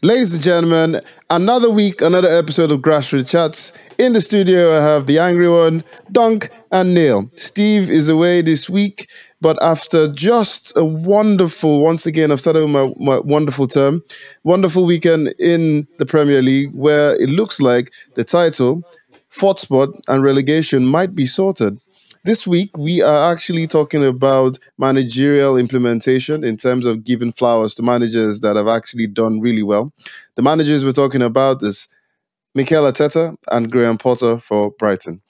Ladies and gentlemen, another week, another episode of Grassroots Chats. In the studio, I have the angry one, Dunk, and Neil. Steve is away this week, but after just a wonderful, once again, I've started with my, my wonderful term, wonderful weekend in the Premier League, where it looks like the title, fourth spot, and relegation might be sorted. This week, we are actually talking about managerial implementation in terms of giving flowers to managers that have actually done really well. The managers we're talking about is Mikel Arteta and Graham Potter for Brighton.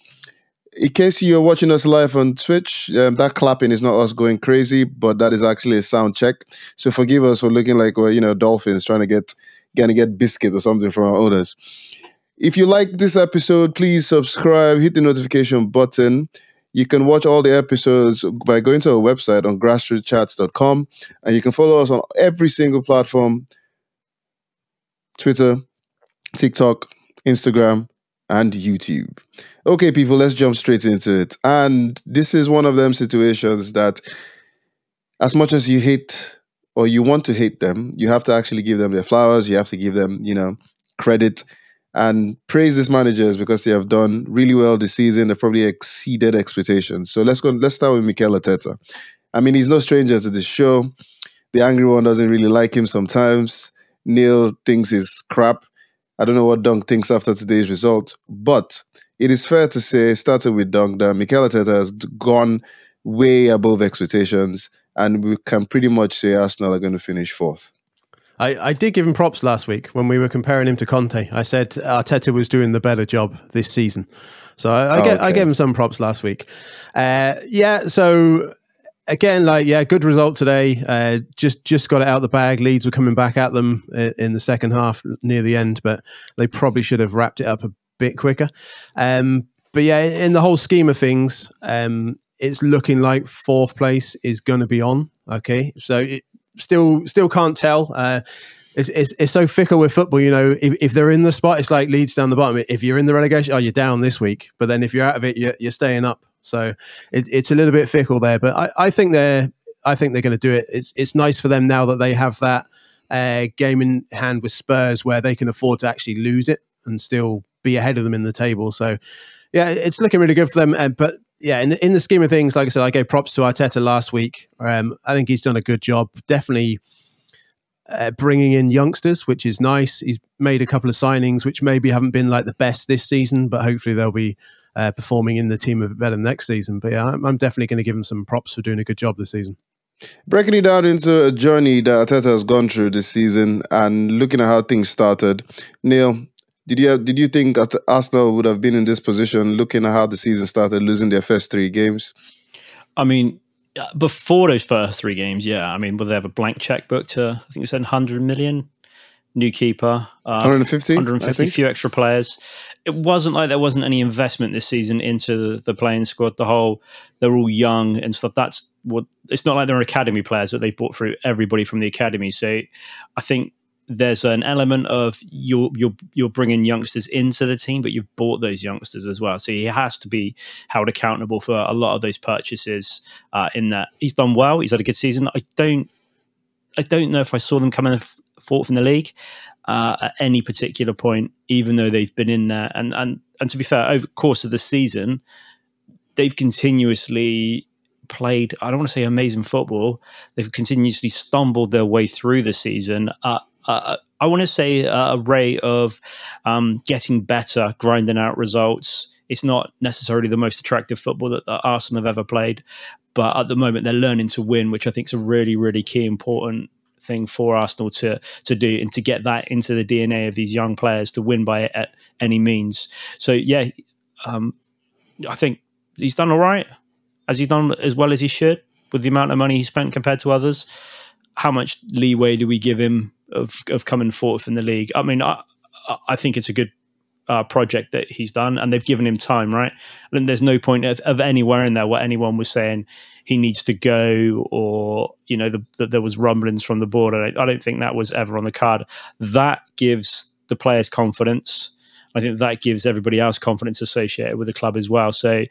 In case you're watching us live on Twitch, um, that clapping is not us going crazy, but that is actually a sound check. So forgive us for looking like we're, you know, dolphins trying to get gonna get biscuit or something from our owners. If you like this episode, please subscribe, hit the notification button. You can watch all the episodes by going to our website on grassrootschats.com and you can follow us on every single platform Twitter, TikTok, Instagram, and YouTube. Okay, people, let's jump straight into it. And this is one of them situations that, as much as you hate or you want to hate them, you have to actually give them their flowers. You have to give them, you know, credit and praise these managers because they have done really well this season. They've probably exceeded expectations. So let's go. Let's start with Mikel Arteta. I mean, he's no stranger to the show. The angry one doesn't really like him sometimes. Neil thinks he's crap. I don't know what Dunk thinks after today's result, but it is fair to say, starting with Dunk, that Mikel Arteta has gone way above expectations, and we can pretty much say Arsenal are going to finish fourth. I, I did give him props last week when we were comparing him to Conte. I said Arteta was doing the better job this season. So I, I, oh, get, okay. I gave him some props last week. Uh, yeah, so again, like yeah, good result today. Uh, just just got it out the bag. Leeds were coming back at them in the second half near the end, but they probably should have wrapped it up a bit quicker. Um, but yeah, in the whole scheme of things, um, it's looking like fourth place is going to be on. Okay, so it, still still can't tell. Uh, it's, it's, it's so fickle with football, you know. If, if they're in the spot, it's like Leeds down the bottom. If you're in the relegation, oh, you're down this week. But then if you're out of it, you're, you're staying up. So it, it's a little bit fickle there. But I, I think they're I think they're going to do it. It's it's nice for them now that they have that uh, game in hand with Spurs where they can afford to actually lose it and still be ahead of them in the table. So yeah, it's looking really good for them. Uh, but yeah, in the, in the scheme of things, like I said, I gave props to Arteta last week. Um, I think he's done a good job. Definitely uh, bringing in youngsters, which is nice. He's made a couple of signings, which maybe haven't been like the best this season, but hopefully they'll be uh, performing in the team a bit better next season. But yeah, I'm, I'm definitely going to give him some props for doing a good job this season. Breaking it down into a journey that Arteta has gone through this season and looking at how things started, Neil, did you did you think Arsenal would have been in this position, looking at how the season started, losing their first three games? I mean, uh, before those first three games, yeah. I mean, will they have a blank checkbook to? I think it said 100 million. New keeper, uh, 150, 150, few extra players. It wasn't like there wasn't any investment this season into the, the playing squad. The whole, they're all young and stuff. That's what. It's not like they're academy players that they brought through everybody from the academy. So, I think there's an element of you're you're you're bringing youngsters into the team, but you've bought those youngsters as well. So he has to be held accountable for a lot of those purchases. Uh, in that he's done well, he's had a good season. I don't I don't know if I saw them come in fourth in the league uh, at any particular point, even though they've been in there. And and and to be fair, over the course of the season, they've continuously played. I don't want to say amazing football. They've continuously stumbled their way through the season. Uh, uh, I want to say a array of um, getting better, grinding out results. It's not necessarily the most attractive football that, that Arsenal have ever played, but at the moment they're learning to win, which I think is a really, really key, important thing for Arsenal to to do and to get that into the DNA of these young players to win by at any means. So yeah, um, I think he's done all right. Has he done as well as he should with the amount of money he spent compared to others? How much leeway do we give him of of coming fourth in the league. I mean, I I think it's a good uh, project that he's done, and they've given him time, right? And there's no point of, of anywhere in there where anyone was saying he needs to go, or you know, that the, there was rumblings from the board. I don't, I don't think that was ever on the card. That gives the players confidence. I think that gives everybody else confidence associated with the club as well. So,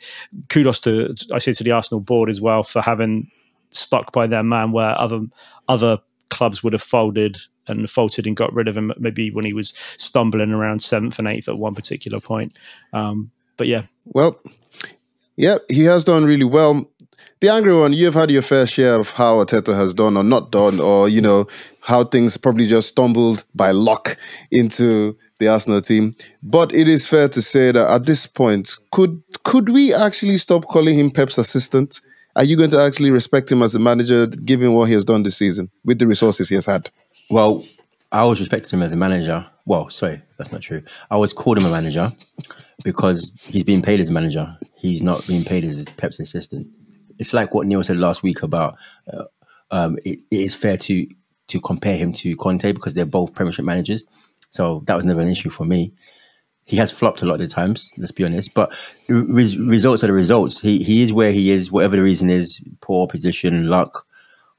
kudos to I say to the Arsenal board as well for having stuck by their man where other other clubs would have folded and faltered and got rid of him maybe when he was stumbling around seventh and eighth at one particular point. Um, but yeah. Well, yeah, he has done really well. The angry one, you've had your fair share of how Arteta has done or not done, or you know how things probably just stumbled by luck into the Arsenal team. But it is fair to say that at this point, could could we actually stop calling him Pep's assistant? Are you going to actually respect him as a manager, given what he has done this season with the resources he has had? Well, I always respected him as a manager. Well, sorry, that's not true. I always called him a manager because he's being paid as a manager. He's not being paid as Pep's assistant. It's like what Neil said last week about uh, um, it, it is fair to to compare him to Conte because they're both Premiership managers. So that was never an issue for me. He has flopped a lot of the times, let's be honest. But res- results are the results. He he is where he is, whatever the reason is, poor position, luck,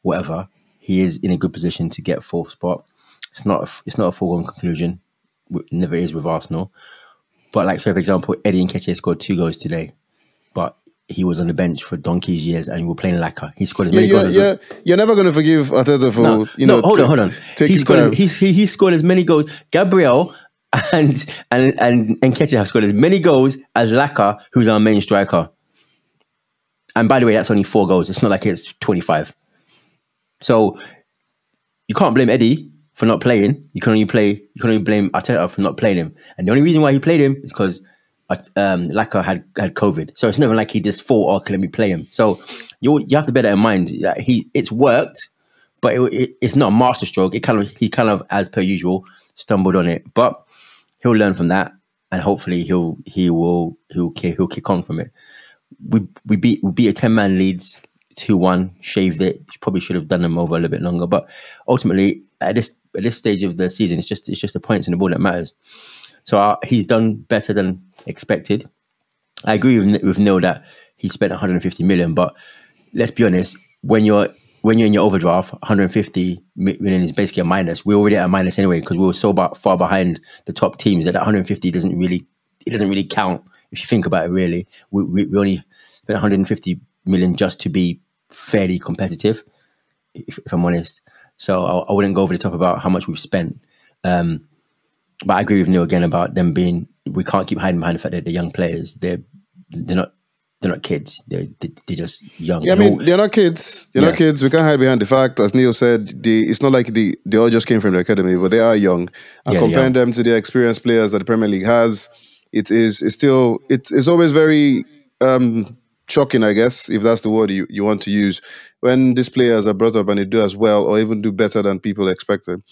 whatever. He is in a good position to get fourth spot. It's not a, it's not a foregone conclusion. It never is with Arsenal. But like, so for example, Eddie Nketiah scored two goals today, but he was on the bench for donkey's years and we were playing Laka. He scored as many yeah, goals. Yeah, you're never going to forgive Arteta for no, you know. No, hold t- on, hold on. He scored, he, he, he scored as many goals. Gabriel and and and Nketiah have scored as many goals as Laka, who's our main striker. And by the way, that's only four goals. It's not like it's twenty five. So you can't blame Eddie for not playing. You can only play. You can only blame Arteta for not playing him. And the only reason why he played him is because um, Laka had had COVID. So it's never like he just thought, "Oh, okay, let me play him." So you you have to bear that in mind. He it's worked, but it, it, it's not a masterstroke. It kind of he kind of as per usual stumbled on it, but he'll learn from that, and hopefully he'll he will he'll he'll kick on from it. We we beat we beat a ten man Leeds two one, shaved it. Probably should have done them over a little bit longer, but ultimately at this at this stage of the season, it's just it's just the points and the ball that matters. So uh, he's done better than expected. I agree with with Neil that he spent 150 million, but let's be honest, when you're when you're in your overdraft, 150 million is basically a minus. We're already at a minus anyway because we were so far behind the top teams that, that 150 doesn't really it doesn't really count if you think about it. Really, we, we, we only spent 150 million just to be fairly competitive, if, if I'm honest. So I, I, wouldn't go over the top about how much we've spent. Um, but I agree with Neil again about them being. We can't keep hiding behind the fact that they're young players. They're they're not they're not kids. They're they're just young. Yeah, I mean they're not kids. They're yeah. not kids. We can't hide behind the fact, as Neil said, the, it's not like the they all just came from the academy, but they are young. And yeah, comparing them to the experienced players that the Premier League has, it is it's still it's it's always very um, shocking, I guess, if that's the word you, you want to use, when these players are brought up and they do as well or even do better than people expected.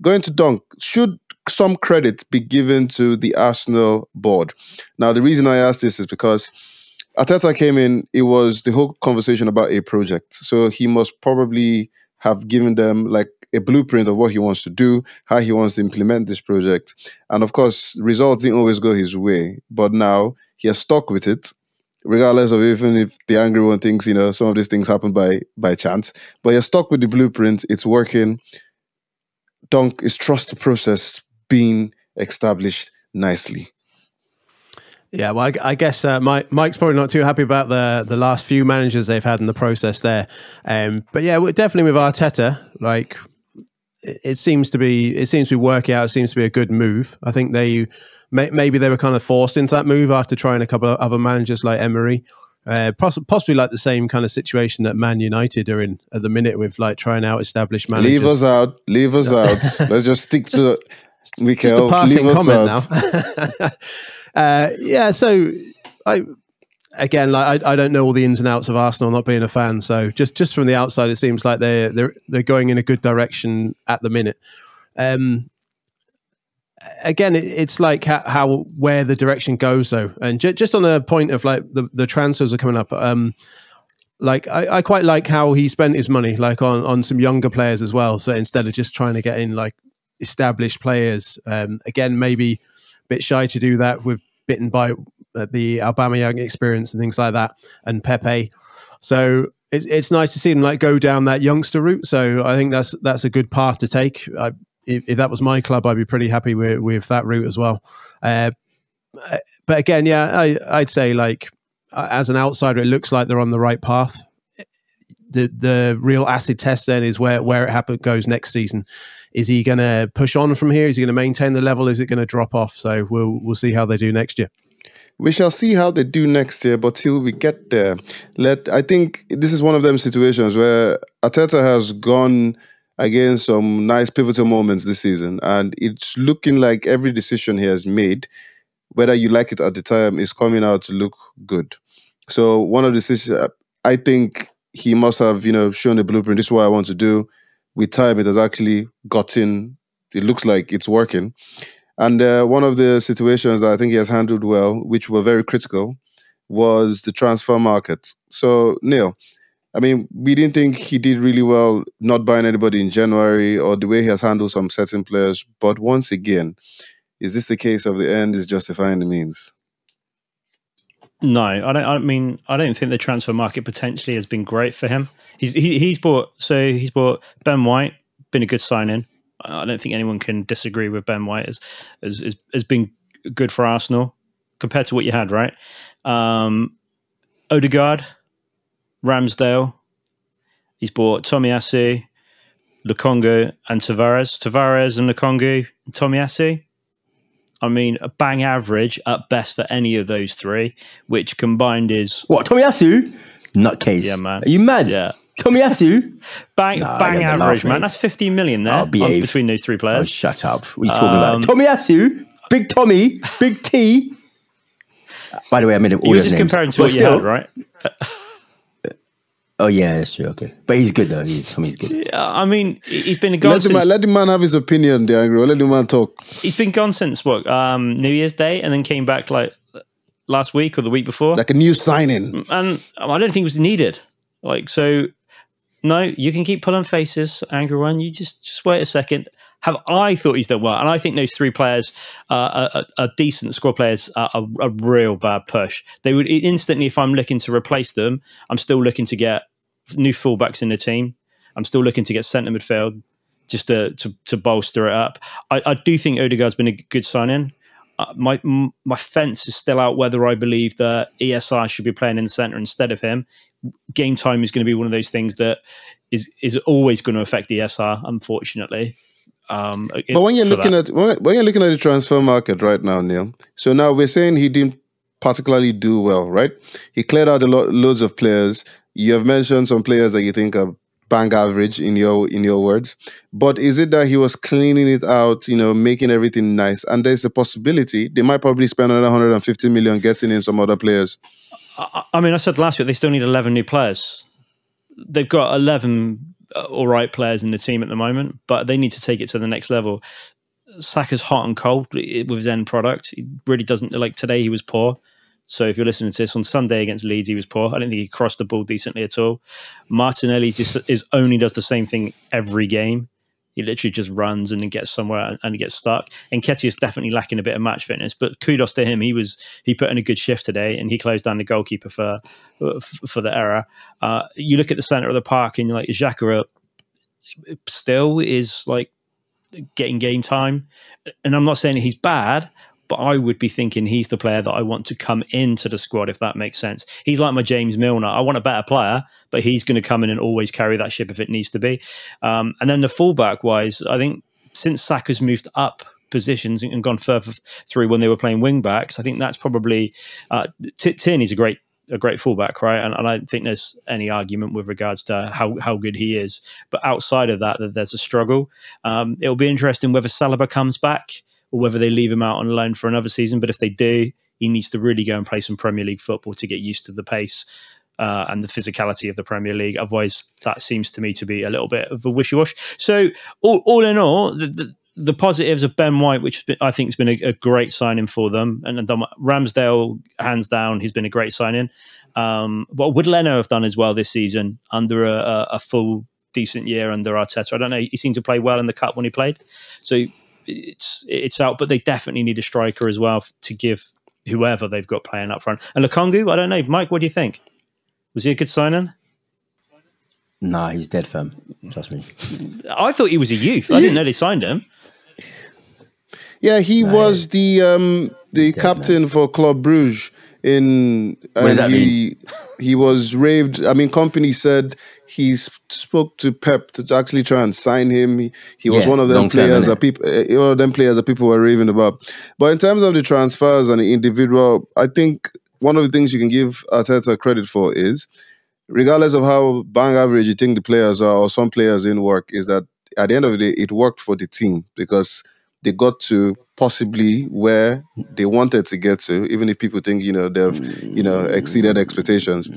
Going to Dunk, should some credit be given to the Arsenal board? Now, the reason I ask this is because Arteta came in, it was the whole conversation about a project. So he must probably have given them like a blueprint of what he wants to do, how he wants to implement this project. And of course, results didn't always go his way, but now he has stuck with it regardless of even if the angry one thinks you know some of these things happen by by chance but you're stuck with the blueprint it's working dunk is trust the process being established nicely yeah, well, I, I guess uh, Mike, Mike's probably not too happy about the the last few managers they've had in the process there. Um, but yeah, definitely with Arteta, like it, it, seems to be it seems to be working out. It seems to be a good move. I think they maybe they were kind of forced into that move after trying a couple of other managers like Emery. Uh, poss- possibly like the same kind of situation that Man United are in at the minute with like trying out established managers. Leave us out. Leave us out. Let's just stick to. Just a passing leave comment us now. uh, yeah, so I again, like I, I don't know all the ins and outs of Arsenal, not being a fan. So just just from the outside, it seems like they're they're they're going in a good direction at the minute. Um, again, it, it's like how, how, where the direction goes though, and just on the point of like the the transfers are coming up. Um, like I, I quite like how he spent his money like on on some younger players as well. So instead of just trying to get in like established players, um, again maybe bit shy to do that with bitten by uh, the Aubameyang experience and things like that, and Pepe. So it's it's nice to see him like go down that youngster route. So I think that's that's a good path to take. I, if, if, that was my club, I'd be pretty happy with, with that route as well. Uh, but again, yeah, I, I'd say like as an outsider, it looks like they're on the right path. the the real acid test then is where where it happen goes next season. Is he going to push on from here? Is he going to maintain the level? Is it going to drop off? So we'll we'll see how they do next year. We shall see how they do next year, but till we get there, let I think this is one of them situations where Arteta has gone against some nice pivotal moments this season, and it's looking like every decision he has made, whether you like it at the time, is coming out to look good. So one of the decisions I think he must have, you know, shown the blueprint. This is what I want to do. With time, it has actually gotten. It looks like it's working. And uh, one of the situations I think he has handled well, which were very critical, was the transfer market. So, Neil, I mean, we didn't think he did really well not buying anybody in January or the way he has handled some certain players. But once again, is this a case of the end is justifying the means? No, I don't. I mean, I don't think the transfer market potentially has been great for him. He's he, he's bought so he's bought Ben White, been a good signing. I don't think anyone can disagree with Ben White as as has, been good for Arsenal compared to what you had, right? Um, Odegaard, Ramsdale. He's bought Tomiyasu, Lokonga, and Tavares. Tavares and Lokonga, Tomiyasu. I mean, a bang average at best for any of those three, which combined is what Tomiyasu? Nutcase. Yeah, man. Are you mad? Yeah. Tomiyasu? bang nah, bang average, man. That's 15 million there on, between those three players. Oh, shut up. What are you talking um, about? Tomiyasu, Big Tommy, Big T. By the way, I made him all You were just names. comparing to but what still, you had, right? Oh yeah, that's true. Okay, but he's good though. He's, I mean, he's good. Yeah, I mean, he's been gone let since. The man, let the man have his opinion, the angry. Let the man talk. He's been gone since what? Um, New Year's Day, and then came back like last week or the week before, like a new signing. And I don't think it was needed. Like so, no, you can keep pulling faces, angry one. You just just wait a second. Have I thought he's done well? And I think those three players uh, are, are, decent squad players, are a, a real bad push. They would instantly, if I'm looking to replace them, I'm still looking to get new fullbacks in the team. I'm still looking to get centre midfield just to, to, to bolster it up. I, I, do think Odegaard's been a good signing. Uh, my my fence is still out whether I believe that ESR should be playing in the centre instead of him game time is going to be one of those things that is is always going to affect the SR, unfortunately. Um, but when you're looking that. at when you're looking at the transfer market right now, Neil. So now we're saying he didn't particularly do well, right? He cleared out a lot, loads of players. You have mentioned some players that you think are bang average in your in your words. But is it that he was cleaning it out, you know, making everything nice? And there's a possibility they might probably spend another 150 million getting in some other players. I, I mean, I said last week they still need 11 new players. They've got 11 uh, all right players in the team at the moment, but they need to take it to the next level. Saka's hot and cold with his end product. He really doesn't like today. He was poor. So if you're listening to this on Sunday against Leeds, he was poor. I don't think he crossed the ball decently at all. Martinelli just is only does the same thing every game. He literally just runs and then gets somewhere and he gets stuck. And is definitely lacking a bit of match fitness, but kudos to him. He was he put in a good shift today and he closed down the goalkeeper for for the error. Uh, you look at the center of the park and you're like Xhaka still is like getting game time. And I'm not saying he's bad, but I would be thinking he's the player that I want to come into the squad, if that makes sense. He's like my James Milner. I want a better player, but he's going to come in and always carry that ship if it needs to be. Um, and then the fullback wise, I think since Saka's moved up positions and gone further through when they were playing wing backs, I think that's probably uh, Tierney's a great a great fullback, right? And, and, I don't think there's any argument with regards to how, how good he is. But outside of that, there's a struggle. Um, it'll be interesting whether Saliba comes back or whether they leave him out on loan for another season. But if they do, he needs to really go and play some Premier League football to get used to the pace uh, and the physicality of the Premier League. Otherwise, that seems to me to be a little bit of a wishy wash. So, all, all in all, the, the, the, positives of Ben White, which I think has been a, a great signing for them, and, Ramsdale, hands down, he's been a great signing. Um, what would Leno have done as well this season under a, a full decent year under Arteta? I don't know. He seemed to play well in the cup when he played. So it's it's out, but they definitely need a striker as well to give whoever they've got playing up front. And Lokonga, I don't know, Mike, what do you think? Was he a good signing? Nah, he's dead firm. Trust me. I thought he was a youth. I didn't know they signed him. Yeah, he was the um, the captain for Club Bruges in does that he he was raved. I mean, Kompany said he spoke to Pep to actually try and sign him. He, he was Yeah, one of them players that people, eh, one of them players that people were raving about. But in terms of the transfers and the individual, I think one of the things you can give Arteta credit for is, regardless of how bang average you think the players are or some players in work, is that at the end of the day, it worked for the team because they got to possibly where they wanted to get to, even if people think you know they've you know exceeded expectations.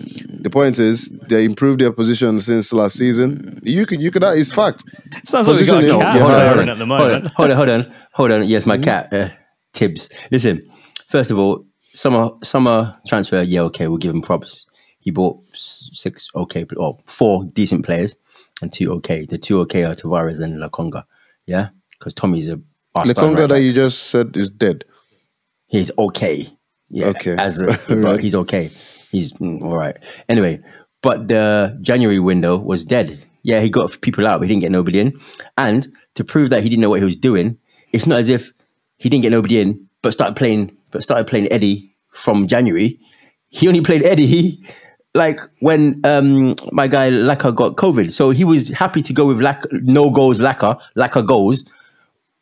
The point is they improved their position since last season. You could you could that is fact. Sounds like we got a cat yeah, hold on, playing hold at the hold on, moment. hold on, hold on, hold on. Yes, my cat, uh, Tibbs. Listen, first of all, summer summer transfer. Yeah, okay, we'll give him props. He bought six okay, or four decent players and two okay. The two okay are Tavares and Lokonga. Yeah, because Tommy's a The Conga right that you just said is dead. He's okay. Yeah, Okay. As a, Right. he's okay. He's mm, all right. Anyway, but the January window was dead. Yeah, he got people out, but he didn't get nobody in. And to prove that he didn't know what he was doing, it's not as if he didn't get nobody in, but started playing, but started playing Eddie from January. He only played Eddie like when um, my guy Laka got COVID. So he was happy to go with Laka, no goals Laka, Laka goals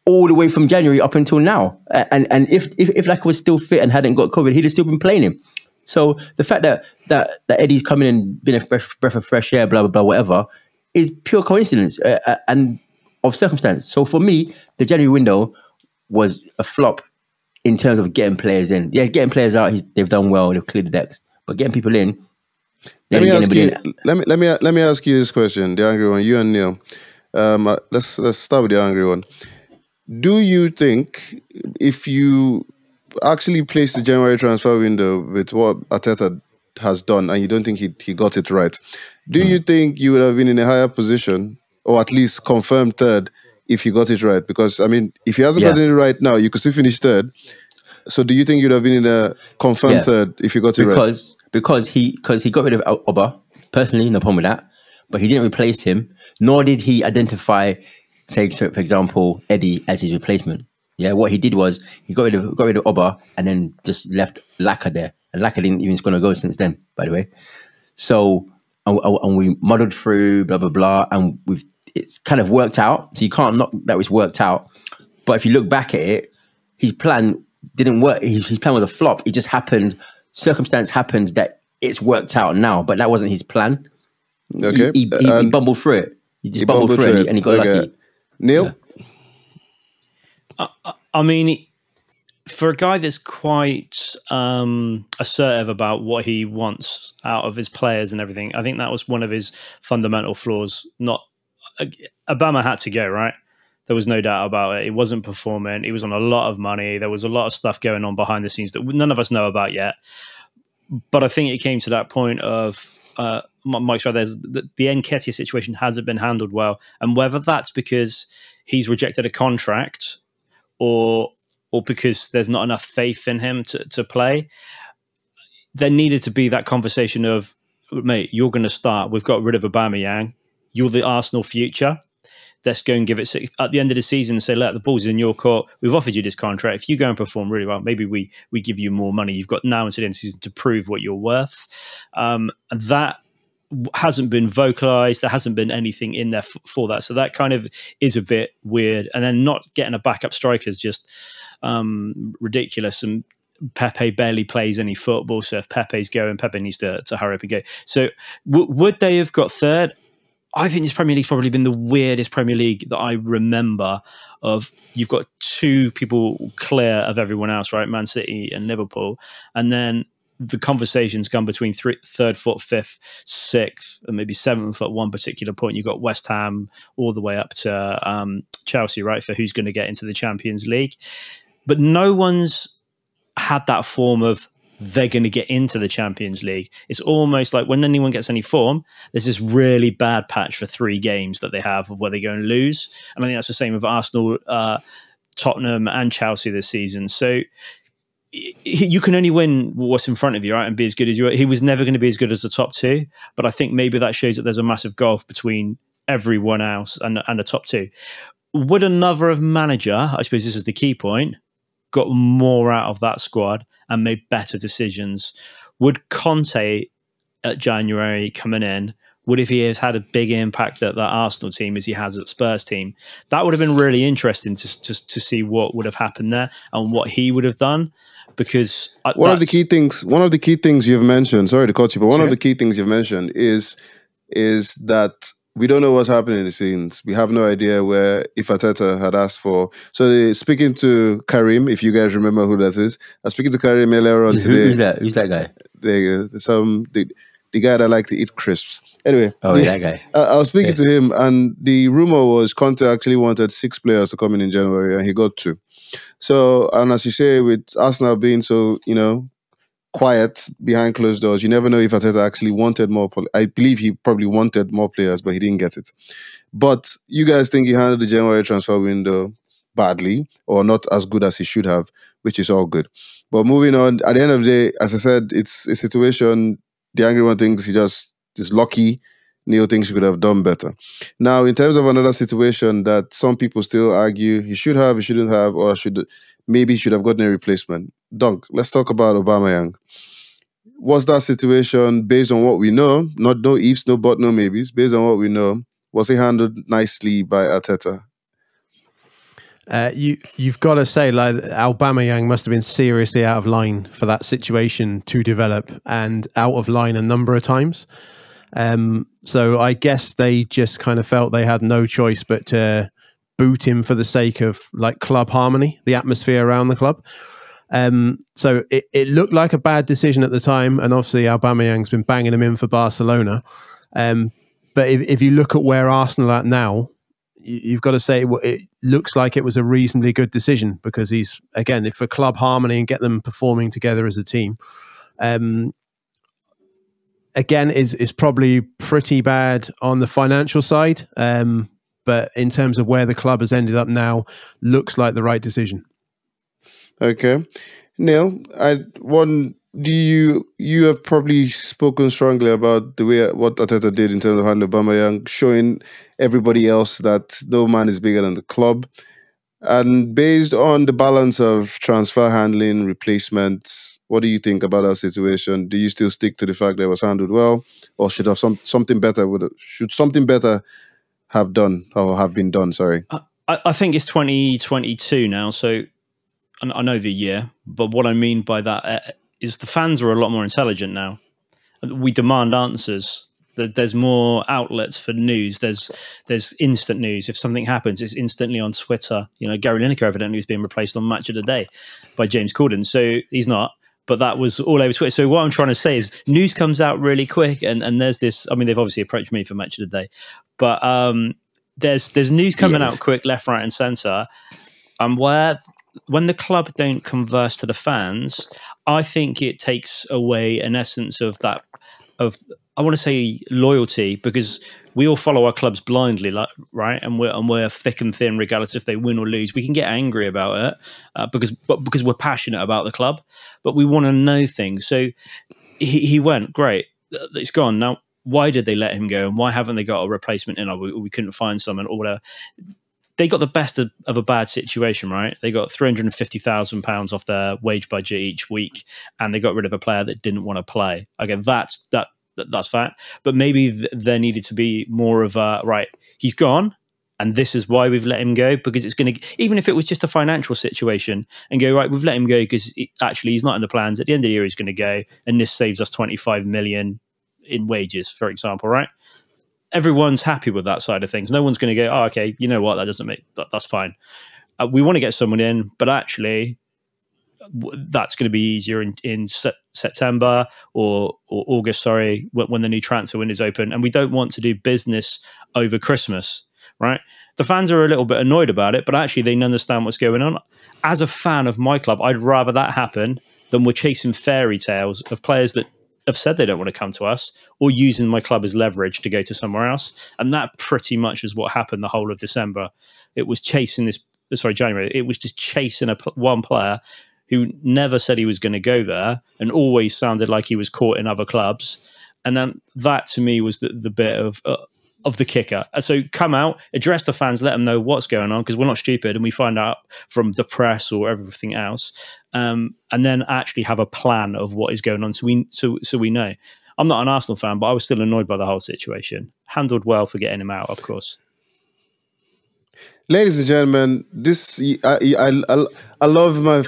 all the way from January up until now. And and if if, if Laka was still fit and hadn't got COVID, he'd have still been playing him. So the fact that that, that Eddie's coming and being a breath, breath of fresh air, blah blah blah, whatever, is pure coincidence uh, uh, and of circumstance. So for me, the January window was a flop in terms of getting players in. Yeah, getting players out, they've done well, they've cleared the decks, but getting people in. Let me ask you. in. Let me let me let me ask you this question, the angry one. You and Neil. Um, uh, let's let's start with the angry one. Do you think if you actually place the January transfer window with what Arteta has done, and you don't think he he got it right, do hmm. you think you would have been in a higher position, or at least confirmed third, if you got it right? Because I mean, if he hasn't Yeah. gotten it right now, you could still finish third. So, do you think you'd have been in a confirmed Yeah. third if you got it right? because because he because he got rid of Oba personally, no problem with that. But he didn't replace him, nor did he identify, say, so for example, Eddie as his replacement. Yeah, what he did was he got rid of got rid of Oba and then just left Laka there, and Laka didn't even going to go since then. By the way, so and, and we muddled through blah blah blah, and we've it's kind of worked out. So you can't knock that it's worked out. But if you look back at it, his plan didn't work. His, his plan was a flop. It just happened. Circumstance happened that it's worked out now, but that wasn't his plan. Okay, He, he, he, he bumbled through it. He just bumbled, bumbled through it, through and he, and he got Okay. lucky. Neil, I mean, for a guy that's quite um, assertive about what he wants out of his players and everything, I think that was one of his fundamental flaws. Not Obama had to go, right? There was no doubt about it. He wasn't performing. He was on a lot of money. There was a lot of stuff going on behind the scenes that none of us know about yet. But I think it came to that point of uh, M- Mike's. There's the, the Nketiah situation hasn't been handled well, and whether that's because he's rejected a contract or or because there's not enough faith in him to, to play, there needed to be that conversation of, mate, you're going to start. We've got rid of Aubameyang. You're the Arsenal future. Let's go and give it at the end of the season and say, look, the ball's in your court. We've offered you this contract. If you go and perform really well, maybe we we give you more money. You've got now until the end of the season to prove what you're worth. Um, and that hasn't been vocalized. There hasn't been anything in there f- for that. So that kind of is a bit weird. And then not getting a backup striker is just um, ridiculous. And Pepe barely plays any football. So if Pepe's going, Pepe needs to, to hurry up and go. So w- would they have got third? I think this Premier League's probably been the weirdest Premier League that I remember. Of you've got two people clear of everyone else, right? Man City and Liverpool, and then the conversations come between three, third, fourth, fifth, sixth, and maybe seventh at one particular point. You've got West Ham all the way up to um, Chelsea, right, for who's going to get into the Champions League. But no one's had that form of they're going to get into the Champions League. It's almost like when anyone gets any form, there's this really bad patch for three games that they have of where they go and lose. And I think that's the same with Arsenal, uh, Tottenham, and Chelsea this season. So you can only win what's in front of you, right? And be as good as you are. He was never going to be as good as the top two. But I think maybe that shows that there's a massive gulf between everyone else and, and the top two. Would another of manager, I suppose this is the key point, got more out of that squad and made better decisions. Would Conte at January coming in would if he has had a big impact at that Arsenal team as he has at Spurs team? That would have been really interesting to, to, to see what would have happened there and what he would have done. Because uh, one of the key things, one of the key things you've mentioned, sorry to cut you, but one sure. of the key things you've mentioned is is that we don't know what's happening in the scenes. We have no idea where if Arteta had asked for. So they, speaking to Karim, if you guys remember who that is, I was speaking to Karim earlier on today. Who's that? Who's that guy? They, some the, the guy that like to eat crisps. Anyway, oh the, that guy. I, I was speaking yeah. to him, and the rumor was Conte actually wanted six players to come in in January, and he got two. So, and as you say, with Arsenal being so, you know, quiet behind closed doors, you never know if Arteta actually wanted more. I believe he probably wanted more players, but he didn't get it. But you guys think he handled the January transfer window badly or not as good as he should have, which is all good. But moving on, at the end of the day, as I said, it's a situation the angry one thinks he just is lucky. Neil thinks he could have done better. Now, in terms of another situation that some people still argue he should have, he shouldn't have, or should maybe should have gotten a replacement. Dunk, let's talk about Aubameyang. Was that situation based on what we know? Not no ifs, no but, no maybes. Based on what we know, was he handled nicely by Arteta? Uh, you you've got to say like Aubameyang must have been seriously out of line for that situation to develop and out of line a number of times. Um, so I guess they just kind of felt they had no choice but to boot him for the sake of like club harmony, the atmosphere around the club. Um, so it, it looked like a bad decision at the time, and obviously Aubameyang's been banging him in for Barcelona. Um, but if, if you look at where Arsenal are now, you've got to say it looks like it was a reasonably good decision because he's again for club harmony and get them performing together as a team. Um, again, is is probably pretty bad on the financial side, um, but in terms of where the club has ended up now, looks like the right decision. Okay, Neil, I one do you you have probably spoken strongly about the way what Arteta did in terms of handling Aubameyang, showing everybody else that no man is bigger than the club, and based on the balance of transfer handling, replacement, what do you think about that situation? Do you still stick to the fact that it was handled well, or should have some something better would should something better have done or have been done? Sorry, I, I think it's twenty twenty two now, so. I know the year, but what I mean by that uh, the fans are a lot more intelligent now. We demand answers. There's more outlets for news. There's there's instant news. If something happens, it's instantly on Twitter. You know, Gary Lineker evidently is being replaced on Match of the Day by James Corden. So he's not but that was all over Twitter. So what I'm trying to say is news comes out really quick, and and there's this. I mean, they've obviously approached me for match of the day, but um, there's there's news coming yeah. out quick, left, right, and centre, and where when the club don't converse to the fans, I think it takes away an essence of that of I want to say loyalty because we all follow our clubs blindly, like right, and we're and we're thick and thin, regardless if they win or lose. We can get angry about it uh, because, but because we're passionate about the club, but we want to know things. So he, he went great. It's gone now. Why did they let him go, and why haven't they got a replacement in? Or we, we couldn't find someone or whatever they got the best of, of a bad situation, right? They got three hundred and fifty thousand pounds off their wage budget each week, and they got rid of a player that didn't want to play. Okay, that's that, that that's fact. But maybe th- there needed to be more of a right. He's gone, and this is why we've let him go because it's going to even if it was just a financial situation and go right we've let him go because actually he's not in the plans at the end of the year he's going to go and this saves us 25 million in wages for example right everyone's happy with that side of things. No one's going to go, oh, okay, you know what, that doesn't make that, that's fine. Uh, we want to get someone in, but actually, that's going to be easier in, in September or, or August, sorry, when, when the new transfer window is open. And we don't want to do business over Christmas, right? The fans are a little bit annoyed about it, but actually, they understand what's going on. As a fan of my club, I'd rather that happen than we're chasing fairy tales of players that have said they don't want to come to us or using my club as leverage to go to somewhere else. And that pretty much is what happened the whole of December. It was chasing this, sorry, January. It was just chasing a one player who never said he was going to go there and always sounded like he was caught in other clubs. And then that to me was the, the bit of uh, of the kicker. So come out, address the fans, let them know what's going on because we're not stupid and we find out from the press or everything else, um, and then actually have a plan of what is going on so we so so we know. I'm not an Arsenal fan, but I was still annoyed by the whole situation. Handled well for getting him out, of course. Ladies and gentlemen, this I I, I, I love my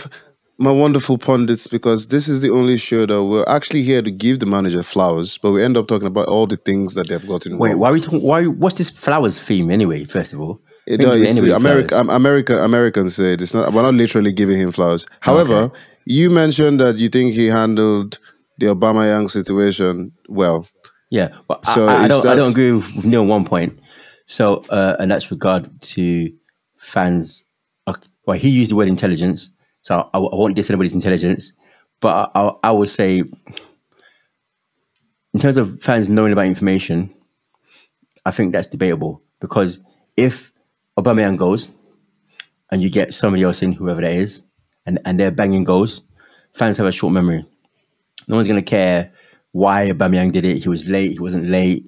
my wonderful pundits because this is the only show that we're actually here to give the manager flowers, but we end up talking about all the things that they've gotten. Wait, wrong. why are we talking? Why? What's this flowers theme anyway? First of all, it, no, America, America, Americans say it's not. We're not literally giving him flowers. However, okay. you mentioned that you think he handled the Aubameyang situation well. Yeah, but so I, I don't. I don't agree with Neil on one point. So, uh, and that's regard to fans. Well, he used the word intelligence so I, I won't diss anybody's intelligence, but I, I, I would say, in terms of fans knowing about information, I think that's debatable because if Aubameyang goes and you get somebody else in, whoever that is, and, and they're banging goals, fans have a short memory. No one's going to care why Aubameyang did it. He was late, he wasn't late,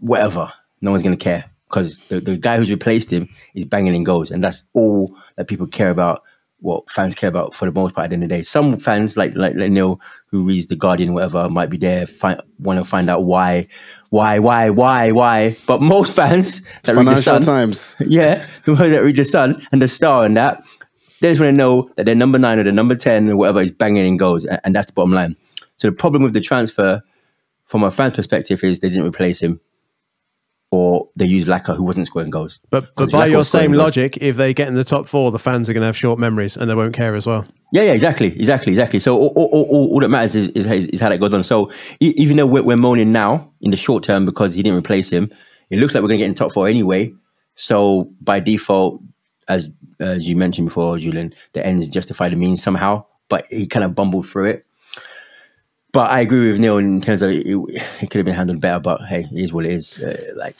whatever. No one's going to care because the, the guy who's replaced him is banging in goals. And that's all that people care about what fans care about for the most part at the end of the day. Some fans, like like, like Neil, who reads the Guardian, whatever, might be there, find, want to find out why, why, why, why, why. But most fans that Financial read the Sun, Times, yeah, the ones that read the Sun and the Star and that, they just want to know that their number nine or the number ten or whatever is banging in goals, and, and that's the bottom line. So the problem with the transfer, from a fan's perspective, is they didn't replace him or they use Laka who wasn't scoring goals. But but by your same logic, goals. if they get in the top four, the fans are going to have short memories and they won't care as well. Yeah, yeah, exactly, exactly, exactly. So all, all, all, all that matters is, is, is, how that goes on. So even though we're, we're, moaning now in the short term because he didn't replace him, it looks like we're going to get in top four anyway. So by default, as as you mentioned before, Julian, the ends justify the means somehow. But he kind of bumbled through it. But I agree with Neil in terms of it, it, could have been handled better. But hey, it is what it is. Uh, like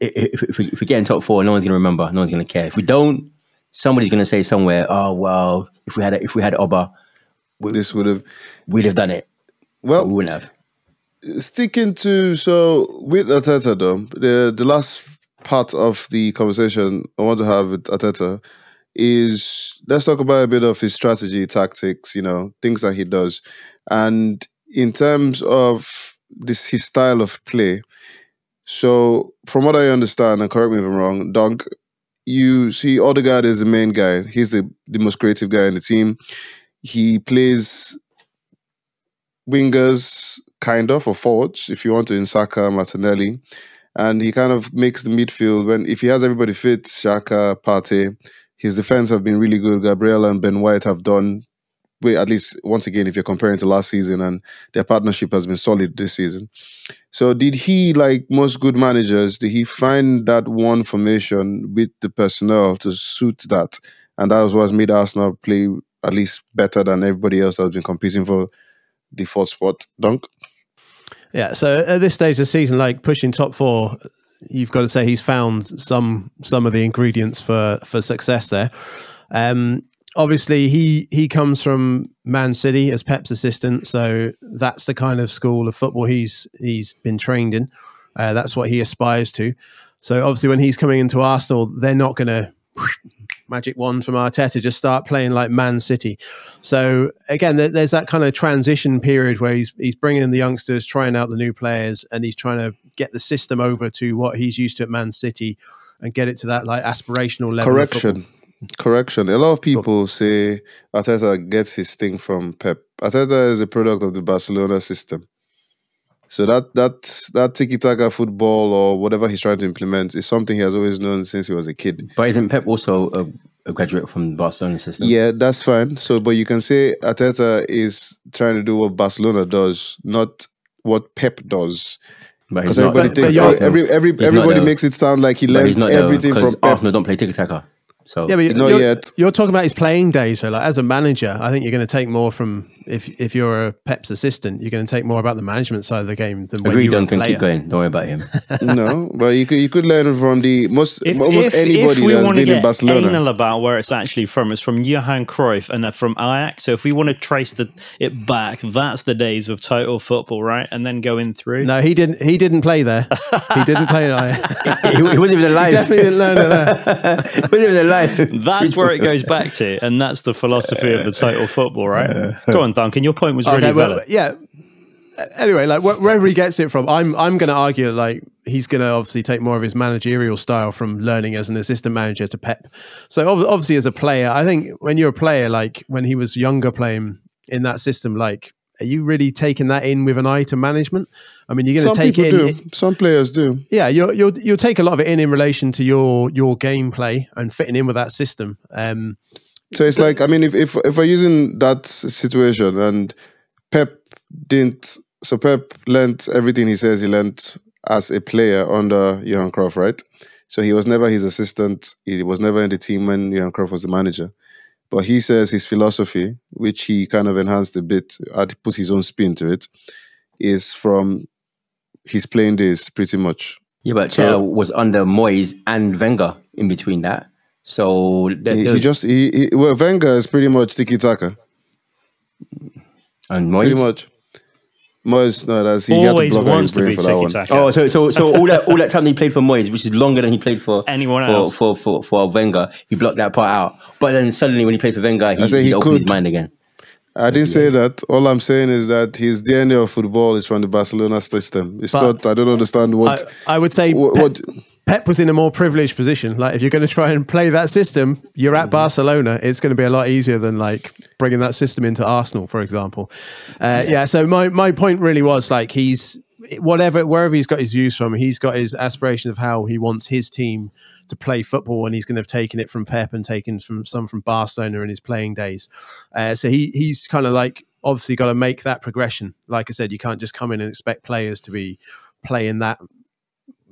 if, if, we, if we get in top four, no one's gonna remember. No one's gonna care. If we don't, somebody's gonna say somewhere, "Oh well, if we had a, if we had Oba, we, this would have we'd have done it." Well, but we wouldn't have. Sticking to so with Arteta though, the the last part of the conversation I want to have with Arteta is let's talk about a bit of his strategy, tactics, you know, things that he does. And in terms of this his style of play, so from what I understand, and correct me if I'm wrong, Doug, you see Odegaard is the main guy. He's the, the most creative guy in the team. He plays wingers, kind of, or forwards, if you want to, in Saka, Martinelli. And he kind of makes the midfield when if he has everybody fit, Xhaka, Partey, his defense have been really good. Gabriel and Ben White have done, at least once again, if you're comparing to last season, and their partnership has been solid this season. So, did he, like most good managers, did he find that one formation with the personnel to suit that? And that was what made Arsenal play at least better than everybody else that's been competing for the fourth spot. Dunk? Yeah, so at this stage of the season, like pushing top four, you've got to say he's found some some of the ingredients for for success there. Um, obviously, he he comes from Man City as Pep's assistant, so that's the kind of school of football he's he's been trained in. Uh, that's what he aspires to. So obviously, when he's coming into Arsenal, they're not going to magic wand from Arteta, just start playing like Man City. So again, there's that kind of transition period where he's he's bringing in the youngsters, trying out the new players, and he's trying to get the system over to what he's used to at Man City and get it to that like aspirational level. Correction. Correction. A lot of people say Arteta gets his thing from Pep. Arteta is a product of the Barcelona system. So that that that tiki taka football or whatever he's trying to implement is something he has always known since he was a kid. But isn't Pep also a, a graduate from the Barcelona system? Yeah, that's fine. So, but you can say Arteta is trying to do what Barcelona does, not what Pep does. Because everybody but, thinks but every every everybody makes it sound like he learned everything from Pep. Arsenal don't play tiki taka. So yeah, but not you're, yet. You're talking about his playing days. So, like as a manager, I think you're going to take more from if if you're a Pep's assistant, you're going to take more about the management side of the game than when Agree, you were a Duncan. player. Keep going. Don't worry about him. no, but you could you could learn from the most If, almost if, anybody if we that's want to been in Barcelona. anal about where it's actually from, it's from Johan Cruyff and they're from Ajax. So if we want to trace the, it back, that's the days of total football, right? And then going through. No, he didn't. He didn't play there. he didn't play there. he, he wasn't even alive. Definitely didn't learn it there. he wasn't even alive. That's where it goes back to, and that's the philosophy of the total football, right? Go on, Duncan. Your point was really Okay, well, valid. yeah. Anyway, like wherever he gets it from, I'm I'm going to argue like he's going to obviously take more of his managerial style from learning as an assistant manager to Pep. So ob- obviously, as a player, I think when you're a player, like when he was younger playing in that system, like are you really taking that in with an eye to management? I mean, you're going to take it. In, do. Some players do. yeah, you'll you'll you'll take a lot of it in in relation to your your gameplay and fitting in with that system. Um, So it's like I mean, if if if we're using that situation and Pep didn't, so Pep learnt everything he says he learnt as a player under Johan Cruyff, right? So he was never his assistant. He was never in the team when Johan Cruyff was the manager. But he says his philosophy, which he kind of enhanced a bit, had put his own spin to it, is from his playing days, pretty much. Yeah, but So- was under Moyes and Wenger in between that. So th- He, there- he just he, he well, Wenger is pretty much tiki taka, and pretty Moyes. much. Moyes, no, that's he Always had to block out wants his to be for tiki taka. Oh, so so so all that all that time he played for Moyes, which is longer than he played for Anyone for, else. for for for Wenger, he blocked that part out. But then suddenly when he played for Wenger, he, say he, he opened his mind again. I didn't say that. All I'm saying is that his DNA of football is from the Barcelona system. It's But- not. I don't understand I, what. I would say what, Pep, what Pep was in a more privileged position. Like if you're going to try and play that system, you're Mm-hmm. at Barcelona. It's going to be a lot easier than like bringing that system into Arsenal, for example. Uh, yeah. So my my point really was like he's whatever wherever he's got his views from, he's got his aspiration of how he wants his team to play football, and he's going to have taken it from Pep and taken from some from Barcelona in his playing days. Uh, so he he's kind of like obviously got to make that progression. Like I said, you can't just come in and expect players to be playing that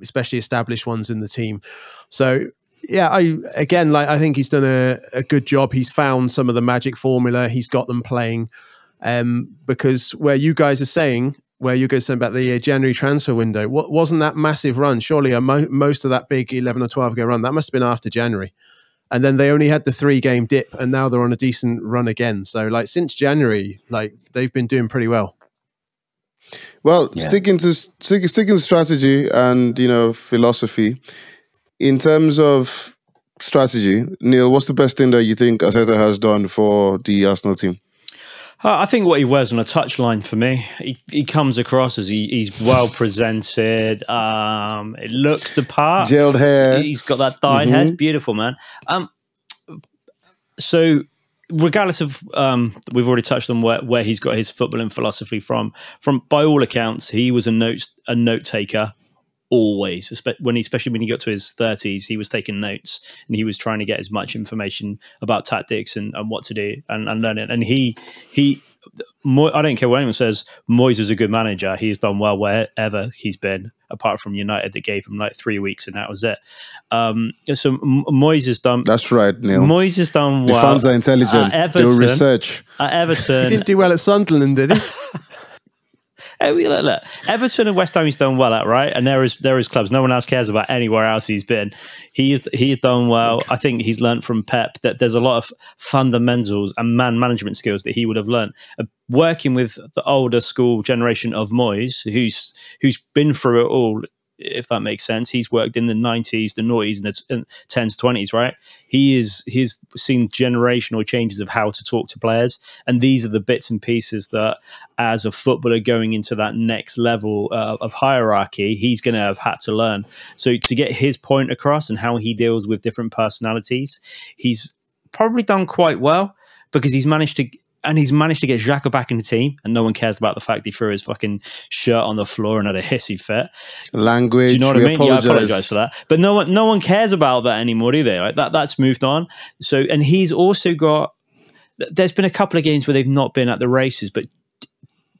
especially established ones in the team. So yeah, I again like I think he's done a, a good job. He's found some of the magic formula. He's got them playing. Um, because where you guys are saying, where you guys saying about the uh, January transfer window, what wasn't that massive run? Surely mo- most of that big eleven or twelve game run that must have been after January. And then they only had the three game dip, and now they're on a decent run again. So, like since January, like they've been doing pretty well. Well, Yeah. sticking to stick, sticking to strategy and you know philosophy. In terms of strategy, Neil, what's the best thing that you think Arteta has done for the Arsenal team? Uh, I think what he wears on a touchline for me, he, he comes across as he, he's well presented. Um, it looks the part. Gelled hair. He's got that dyed hair. It's beautiful, man. Um, so regardless of um, we've already touched on where, where he's got his footballing philosophy from. From by all accounts, he was a note a note taker always. When he, especially when he got to his thirties, he was taking notes and he was trying to get as much information about tactics and, and what to do and, and learn it. And he he. Mo- I don't care what anyone says. Moyes is a good manager. He's done well wherever he's been, apart from United that gave him like three weeks and that was it. Um, so M- Moyes has done. That's right, Neil. Moyes has done well. the well. fans are intelligent. At They'll research. at He Everton, didn't do well at Sunderland, did he? Hey, look, look, Everton and West Ham he's done well at, right? And there is there is clubs. No one else cares about anywhere else he's been. He's he's done well. I think he's learned from Pep that there's a lot of fundamentals and man management skills that he would have learned uh, working with the older school generation of Moyes, who's who's been through it all. If that makes sense, he's worked in the '90s, the noughties, and the t- and 10s, 20s, right? He is he's seen generational changes of how to talk to players, and these are the bits and pieces that as a footballer going into that next level uh, of hierarchy, he's going to have had to learn. So to get his point across and how he deals with different personalities, he's probably done quite well because he's managed to. And he's managed to get Xhaka back in the team, and no one cares about the fact he threw his fucking shirt on the floor and had a hissy fit. Language. Do you know what we I mean? Apologize. Yeah, I apologize for that. But no one, no one cares about that anymore, do they? Like that, that's moved on. So, and he's also got. There's been a couple of games where they've not been at the races, but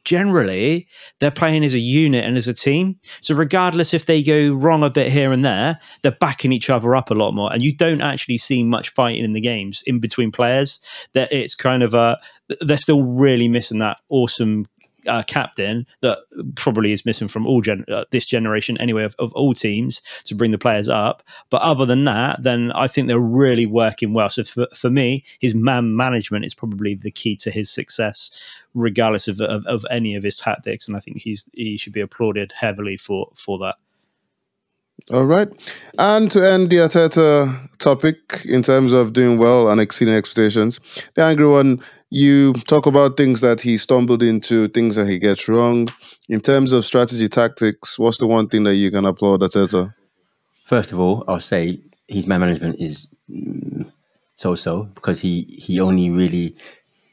generally they're playing as a unit and as a team. So regardless if they go wrong a bit here and there, they're backing each other up a lot more. And you don't actually see much fighting in the games in between players. That it's kind of a they're still really missing that awesome uh, captain that probably is missing from all gen- uh, this generation anyway of, of, all teams to bring the players up. But other than that, then I think they're really working well. So for, for me, his man management is probably the key to his success, regardless of, of, of any of his tactics. And I think he's he should be applauded heavily for for that. All right. And to end the Arteta topic in terms of doing well and exceeding expectations, the angry one you talk about things that he stumbled into, things that he gets wrong. In terms of strategy tactics, what's the one thing that you can applaud Arteta? First of all, I'll say his man management is mm, so-so because he he only really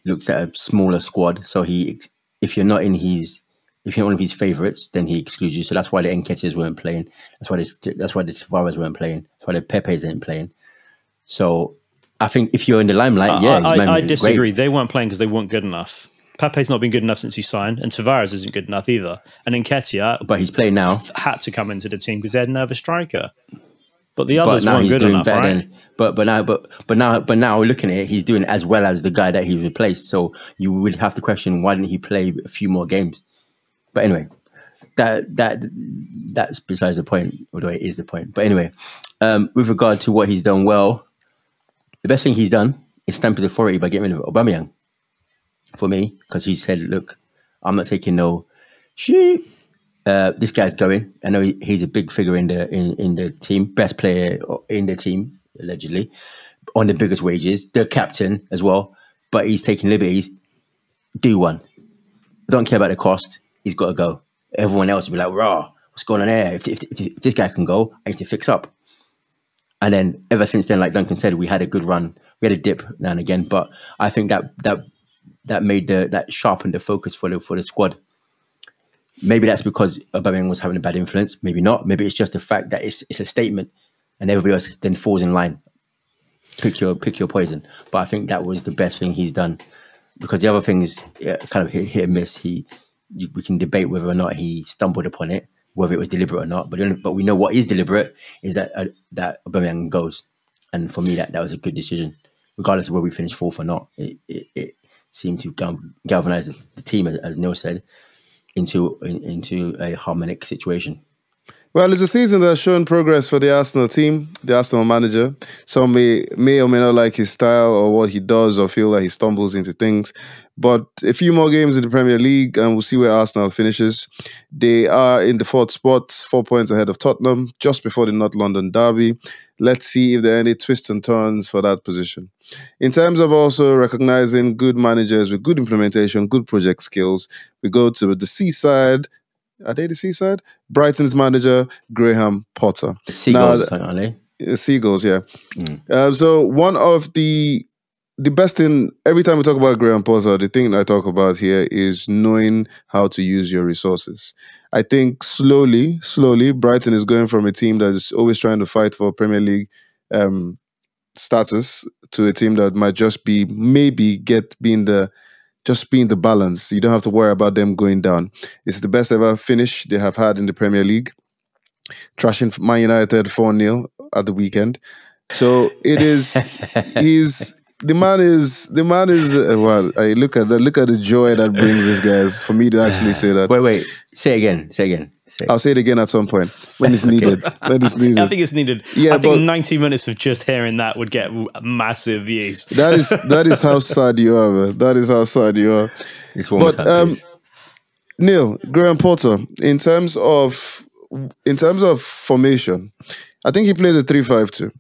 looks at a smaller squad. So he, if you're not in his, if you're not one of his favourites, then he excludes you. So that's why the Nketiahs weren't playing. That's why the, that's why the Tavares weren't playing. That's why the Pepe's ain't playing. So I think if you're in the limelight, yeah, I, I, I disagree. Great. They weren't playing because they weren't good enough. Pepe's not been good enough since he signed, and Tavares isn't good enough either. And Nketiah, but he's playing now, had to come into the team because they had another striker. But the others but weren't good enough, right? Than, but but now but but now but now looking at it, he's doing as well as the guy that he replaced. So you would have to question why didn't he play a few more games? But anyway, that that that's besides the point. Although it is the point. But anyway, um, with regard to what he's done well, the best thing he's done is stamp his authority by getting rid of Aubameyang. For me, because he said, "Look, I'm not taking no shit. Uh, this guy's going. I know he, he's a big figure in the in, in the team, best player in the team allegedly, on the biggest wages, the captain as well. But he's taking liberties. Do one. don't care about the cost. He's got to go. Everyone else will be like, "Raw, what's going on there? If, if, if, if this guy can go, I need to fix up." And then ever since then, like Duncan said, we had a good run. We had a dip now and again, but I think that that that made the that sharpened the focus for the for the squad. Maybe that's because Aubameyang was having a bad influence. Maybe not. Maybe it's just the fact that it's it's a statement, and everybody else then falls in line. Pick your pick your poison. But I think that was the best thing he's done, because the other things yeah, kind of hit, hit and miss. He you, we can debate whether or not he stumbled upon it whether it was deliberate or not. But only, but we know what is deliberate is that uh, that Aubameyang goes, and for me that that was a good decision, regardless of where we finish fourth or not. It it, it seemed to galvanize the, the team, as, as Neil said, into in, into a harmonic situation. Well, it's a season that has shown progress for the Arsenal team, the Arsenal manager. Some may, may or may not like his style or what he does or feel like he stumbles into things. But a few more games in the Premier League and we'll see where Arsenal finishes. They are in the fourth spot, four points ahead of Tottenham, just before the North London derby. Let's see if there are any twists and turns for that position. In terms of also recognizing good managers with good implementation, good project skills, we go to the seaside are they the seaside? Brighton's manager, Graham Potter. The Seagulls, now. Seagulls, yeah. Mm. Um, so one of the the best thing every time we talk about Graham Potter, the thing I talk about here is knowing how to use your resources. I think slowly, slowly, Brighton is going from a team that is always trying to fight for Premier League um, status to a team that might just be maybe get being the just being the balance. You don't have to worry about them going down. It's the best ever finish they have had in the Premier League, trashing Man United 4 0 at the weekend. So it is, he's, the man is, the man is, uh, well, I look at the, look at the joy that brings these guys for me to actually say that. Wait, wait, say again, say again. Say. I'll say it again at some point when it's needed. okay. When it's needed. I think it's needed. Yeah, I think but, 90 minutes of just hearing that would get massive views. That is that is how sad you are, man. That is how sad you are. It's one but, um, Neil, Graham Potter, in terms of in terms of formation, I think he plays a 3-5-2.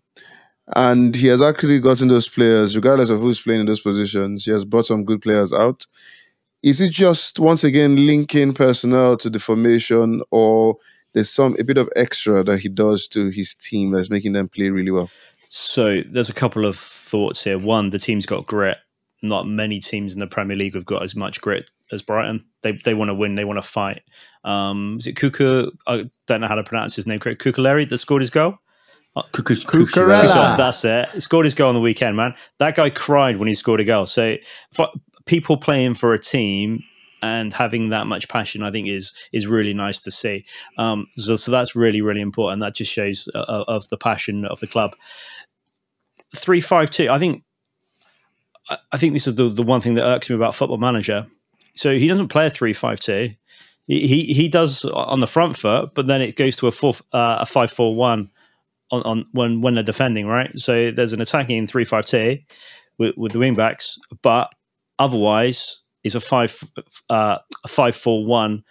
And he has actually gotten those players, regardless of who's playing in those positions, he has brought some good players out. Is it just once again linking personnel to the formation, or there's some a bit of extra that he does to his team that's making them play really well? So there's a couple of thoughts here. One, the team's got grit. Not many teams in the Premier League have got as much grit as Brighton. They they want to win. They want to fight. Um, is it Kuka? I don't know how to pronounce his name correct. Kukuleri that scored his goal. Cucurella. That's it. He scored his goal on the weekend, man. That guy cried when he scored a goal. So people playing for a team and having that much passion, I think is is really nice to see. Um, so, so, that's really really important. That just shows uh, uh, of the passion of the club. Three five two. I think. I think this is the the one thing that irks me about Football Manager. So he doesn't play a three five two. He he does on the front foot, but then it goes to a four uh, a five four one on, on when when they're defending. Right. So there's an attacking three five two with, with the wing backs, but otherwise is a five uh, a five four one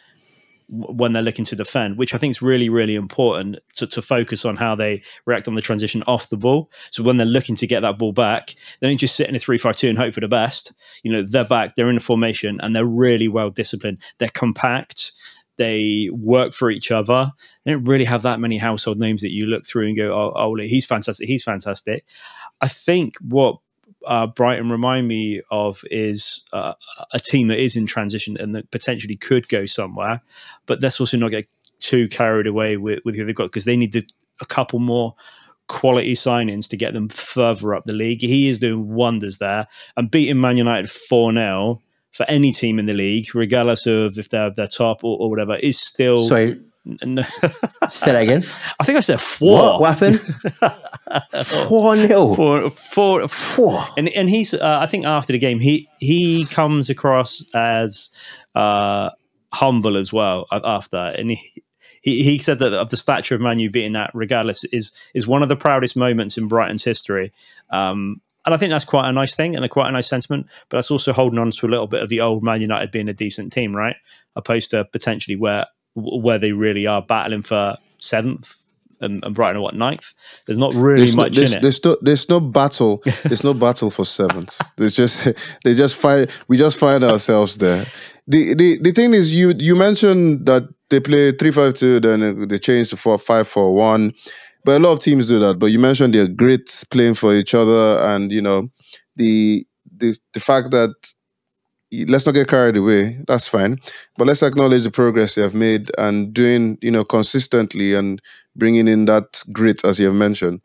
when they're looking to defend, which I think is really, really important to, to focus on how they react on the transition off the ball. So when they're looking to get that ball back, they don't just sit in a three-five-two and hope for the best. You know, they're back, they're in a formation, and they're really well disciplined. They're compact. They work for each other. They don't really have that many household names that you look through and go, "Oh, oh he's fantastic. He's fantastic." I think what uh, Brighton remind me of is uh, a team that is in transition and that potentially could go somewhere, but let's also not get too carried away with, with who they've got because they need to, a couple more quality signings to get them further up the league. He is doing wonders there and beating Man United 4 0 for any team in the league, regardless of if they're, they're top or, or whatever, is still. No. Say that again. I think I said four. What, happened? four nil. Four, four, four. And and he's. Uh, I think after the game, he he comes across as uh, humble as well. After and he. He, he said that of the stature of Manu beating that regardless is is one of the proudest moments in Brighton's history. Um, and I think that's quite a nice thing and a quite a nice sentiment. But that's also holding on to a little bit of the old Man United being a decent team, right? Opposed to potentially where where they really are battling for seventh and, and Brighton are what ninth. There's not really there's much no, in it. There's no there's no battle. There's no battle for seventh. There's just they just find we just find ourselves there. The the the thing is you you mentioned that they play three five two, then they change to four five four one. But a lot of teams do that. But you mentioned they're great playing for each other, and you know the the the fact that let's not get carried away. That's fine, but let's acknowledge the progress you have made and doing you know consistently and bringing in that grit as you have mentioned.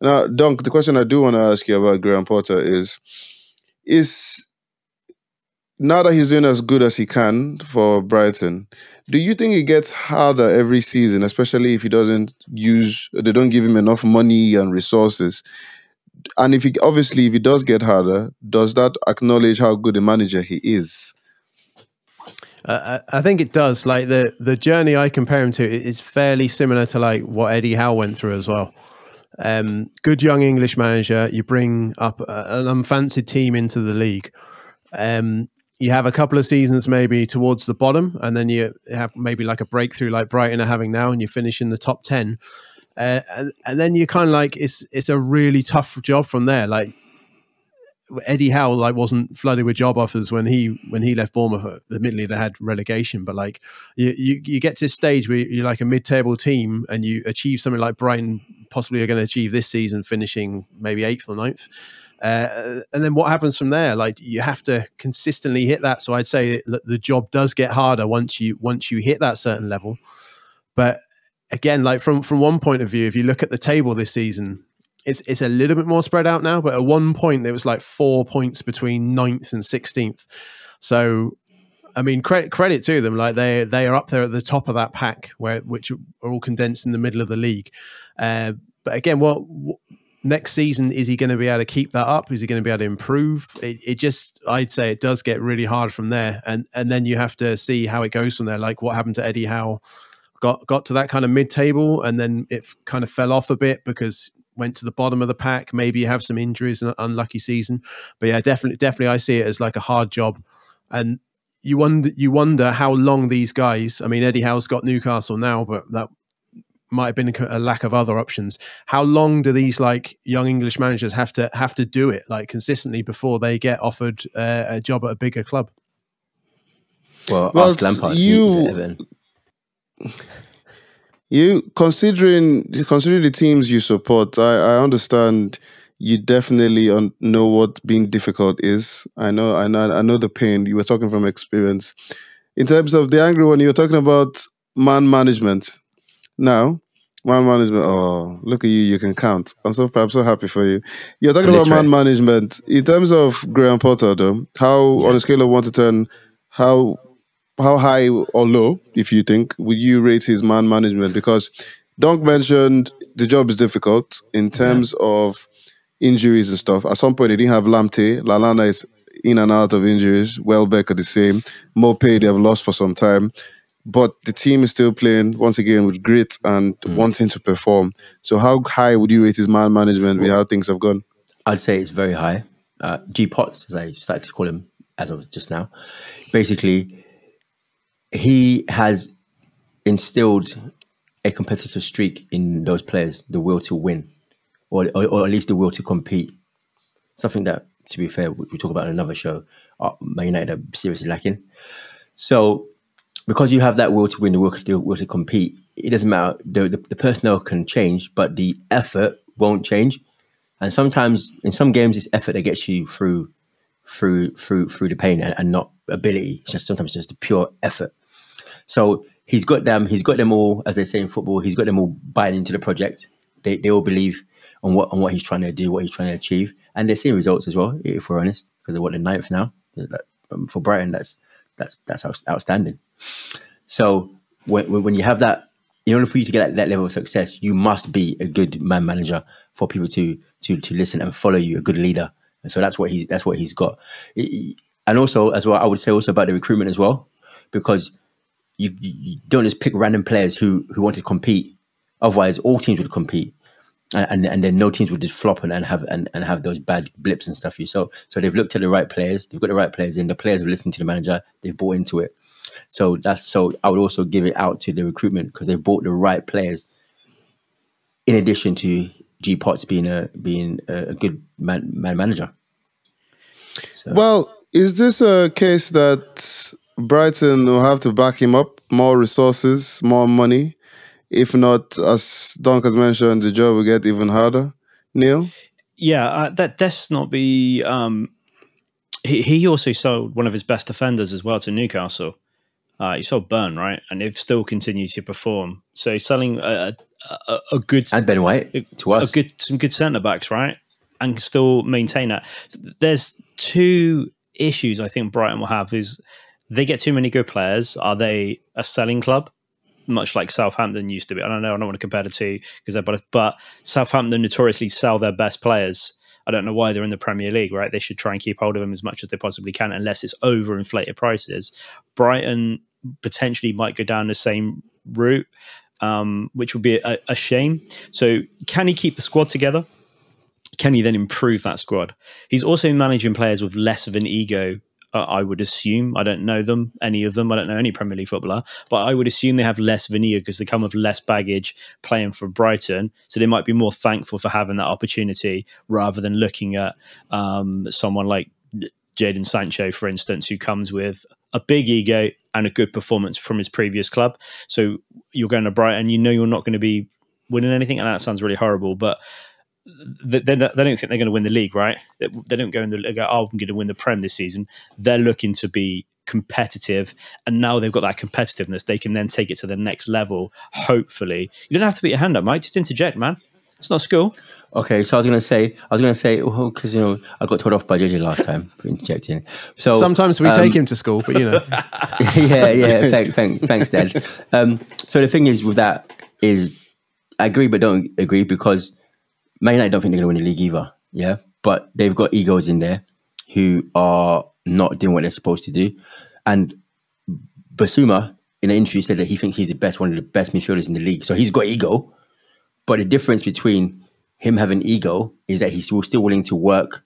Now, Dunk, the question I do want to ask you about Graham Potter is: is now that he's doing as good as he can for Brighton, do you think it gets harder every season, especially if he doesn't use, they don't give him enough money and resources? And if he obviously if he does get harder, does that acknowledge how good a manager he is? Uh, I think it does. Like the the journey I compare him to is fairly similar to like what Eddie Howe went through as well. Um, good young English manager. You bring up an unfancied team into the league. Um, you have a couple of seasons maybe towards the bottom, and then you have maybe like a breakthrough like Brighton are having now, and you finish in the top ten. Uh, and, and then you kind of like it's it's a really tough job from there. Like Eddie Howe like wasn't flooded with job offers when he when he left Bournemouth. Admittedly, they had relegation, but like you you, you get to a stage where you're like a mid table team and you achieve something like Brighton possibly are going to achieve this season, finishing maybe eighth or ninth. Uh, and then what happens from there? Like you have to consistently hit that. So I'd say the job does get harder once you once you hit that certain level. But again, like from from one point of view, if you look at the table this season, it's it's a little bit more spread out now. But at one point, there was like four points between ninth and sixteenth. So, I mean, credit credit to them, like they they are up there at the top of that pack, where which are all condensed in the middle of the league. Uh, but again, what, what next season is he going to be able to keep that up? Is he going to be able to improve? It, it, just, I'd say, it does get really hard from there, and and then you have to see how it goes from there. Like what happened to Eddie Howe got got to that kind of mid table, and then it kind of fell off a bit because went to the bottom of the pack. Maybe you have some injuries and unlucky season, but yeah, definitely, definitely, I see it as like a hard job, and you wonder you wonder how long these guys. I mean, Eddie Howe's got Newcastle now, but that might have been a lack of other options. How long do these like young English managers have to have to do it like consistently before they get offered uh, a job at a bigger club? Well, well ask Lampard. You you considering considering the teams you support, I, I understand you definitely un- know what being difficult is. I know, I know, I know the pain. You were talking from experience. In terms of the angry one, you were talking about man management. Now, man management. Oh, look at you! You can count. I'm so I'm so happy for you. You're talking about man management. In terms of Graham Potter, though, how yeah. on a scale of one to ten, how how high or low, if you think, would you rate his man management? Because Donk mentioned the job is difficult in terms yeah. of injuries and stuff. At some point, they didn't have Lamptey. Lallana is in and out of injuries. Welbeck are the same. Maupay, they have lost for some time. But the team is still playing, once again, with grit and mm. wanting to perform. So, how high would you rate his man management with how things have gone? I'd say it's very high. Uh, G Potts, as I started to call him as of just now, basically, he has instilled a competitive streak in those players, the will to win, or, or, or, at least the will to compete. Something that, to be fair, we, we talk about in another show, uh, Man United are seriously lacking. So, because you have that will to win, the will, the will to compete, it doesn't matter. The, the, the personnel can change, but the effort won't change. And sometimes in some games, it's effort that gets you through through through through the pain and, and not ability. It's just sometimes just the pure effort. So he's got them. He's got them all, as they say in football. He's got them all buying into the project. They they all believe on what on what he's trying to do, what he's trying to achieve, and they're seeing results as well. If we're honest, because they're what the ninth now um, for Brighton. That's that's that's outstanding. So when when you have that, in order for you to get that, that level of success, you must be a good man manager for people to to to listen and follow you, a good leader. And so that's what he's that's what he's got. And also, as well, I would say also about the recruitment as well, because you, you don't just pick random players who who want to compete. Otherwise, all teams would compete, and and, and then no teams would just flop and, and have and, and have those bad blips and stuff. You so so they've looked at the right players. They've got the right players in. The players have listened to the manager. They've bought into it. So that's so I would also give it out to the recruitment because they've bought the right players. In addition to G Potts being a being a, good man, man manager. So. Well, is this a case that Brighton will have to back him up, more resources, more money? If not, as Dunk has mentioned, the job will get even harder. Neil? Yeah, uh, that that's not be. Um, he, he also sold one of his best defenders as well to Newcastle. Uh, he sold Burn, right? And they've still continued to perform. So he's selling a, a, a good and Ben White to us, a good some good centre backs, right? And still maintain that. So there's two issues I think Brighton will have is they get too many good players. Are they a selling club? Much like Southampton used to be. I don't know. I don't want to compare the two because they're both, but Southampton notoriously sell their best players. I don't know why they're in the Premier League, right? They should try and keep hold of them as much as they possibly can, unless it's overinflated prices. Brighton potentially might go down the same route um, which would be a, a shame. So, can he keep the squad together? Can he then improve that squad? He's also managing players with less of an ego uh, I would assume. I don't know them, any of them. I don't know any Premier League footballer, but I would assume they have less veneer because they come with less baggage playing for Brighton. So they might be more thankful for having that opportunity rather than looking at um, someone like Jadon Sancho, for instance, who comes with a big ego and a good performance from his previous club. So you're going to Brighton, you know you're not going to be winning anything, and that sounds really horrible, but they, they, don't think they're going to win the league, right? They, don't go in the go, oh, I'm going to win the Prem this season. They're looking to be competitive, and now they've got that competitiveness. They can then take it to the next level. Hopefully, you don't have to put your hand up, Mike. Just interject, man. It's not school. Okay, so I was going to say, I was going to say, because you know, I got told off by JJ last time for interjecting. So sometimes we um, take him to school, but you know, yeah, yeah. Thank, thank, thanks, Dad. Um, so the thing is with that is, I agree, but don't agree because Man United don't think they're going to win the league either. Yeah, but they've got egos in there who are not doing what they're supposed to do, and Bissouma in an interview said that he thinks he's the best, one of the best midfielders in the league. So he's got ego but the difference between him having ego is that he's still willing to work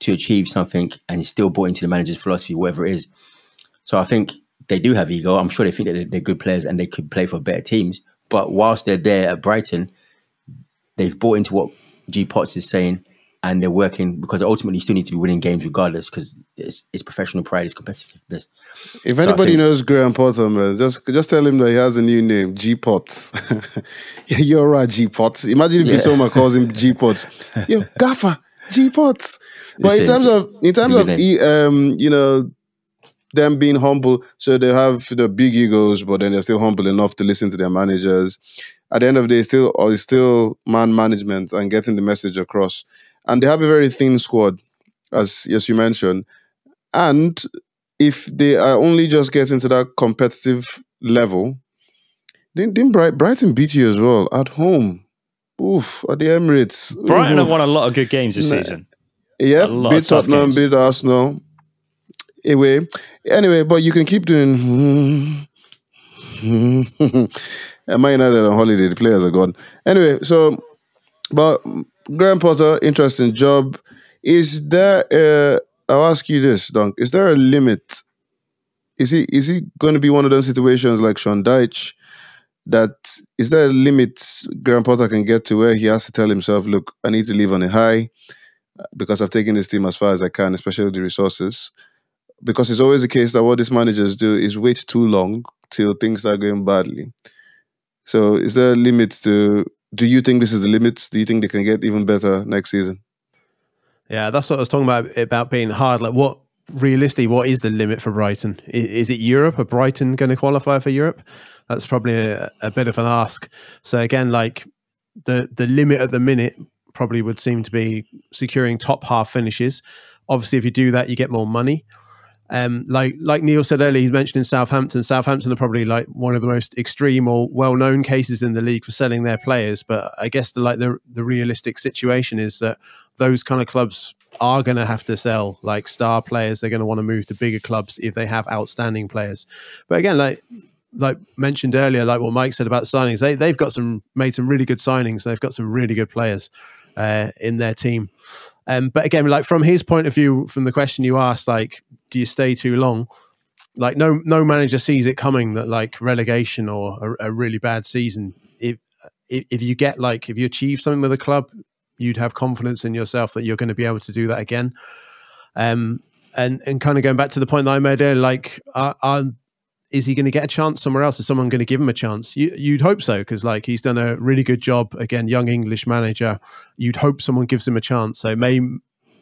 to achieve something and he's still bought into the manager's philosophy, whatever it is. So I think they do have ego. I'm sure they think that they're good players and they could play for better teams. But whilst they're there at Brighton, they've bought into what G Potts is saying and they're working because ultimately you still need to be winning games regardless because it's, it's professional pride, it's competitiveness. If so anybody think, knows Graham Potter, man, just just tell him that he has a new name, G Potts. You're right, G Potts. Imagine if yeah. someone calls him G Potts. Yo, Gaffer, G Potts. But in terms of in terms of um, you know them being humble, so they have the big egos, but then they're still humble enough to listen to their managers. At the end of the day, still or it's still man management and getting the message across and they have a very thin squad, as yes you mentioned, and if they are only just getting to that competitive level, didn't, didn't Brighton beat you as well at home? Oof, at the Emirates. Brighton Oof. have won a lot of good games this season. Yeah, beat Tottenham, beat Arsenal. Anyway, anyway, but you can keep doing. Am I United on holiday? The players are gone. Anyway, so, but Graham Potter, interesting job. Is there? A, I'll ask you this, Dunk. Is there a limit? Is he is he going to be one of those situations like Sean Dyche? That is there a limit Graham Potter can get to where he has to tell himself, look, I need to leave on a high because I've taken this team as far as I can, especially with the resources. Because it's always the case that what these managers do is wait too long till things start going badly. So, is there a limit to? Do you think this is the limit? Do you think they can get even better next season? Yeah, that's what I was talking about about being hard. Like, what realistically, what is the limit for Brighton? Is, is it Europe? Are Brighton going to qualify for Europe? That's probably a, a bit of an ask. So again, like the the limit at the minute probably would seem to be securing top half finishes. Obviously, if you do that, you get more money. Um, like like Neil said earlier, he's mentioned in Southampton. Southampton are probably like one of the most extreme or well known cases in the league for selling their players. But I guess the like the the realistic situation is that those kind of clubs are going to have to sell like star players. They're going to want to move to bigger clubs if they have outstanding players. But again, like like mentioned earlier, like what Mike said about signings, they they've got some made some really good signings. They've got some really good players uh, in their team. Um, but again, like from his point of view, from the question you asked, like, do you stay too long? Like, no, no manager sees it coming that like relegation or a, a really bad season. If, if you get like if you achieve something with a club, you'd have confidence in yourself that you're going to be able to do that again. Um, and and kind of going back to the point that I made earlier, like, are, are is he going to get a chance somewhere else? Is someone going to give him a chance? You, would hope so because like he's done a really good job. Again, young English manager. You'd hope someone gives him a chance. So may,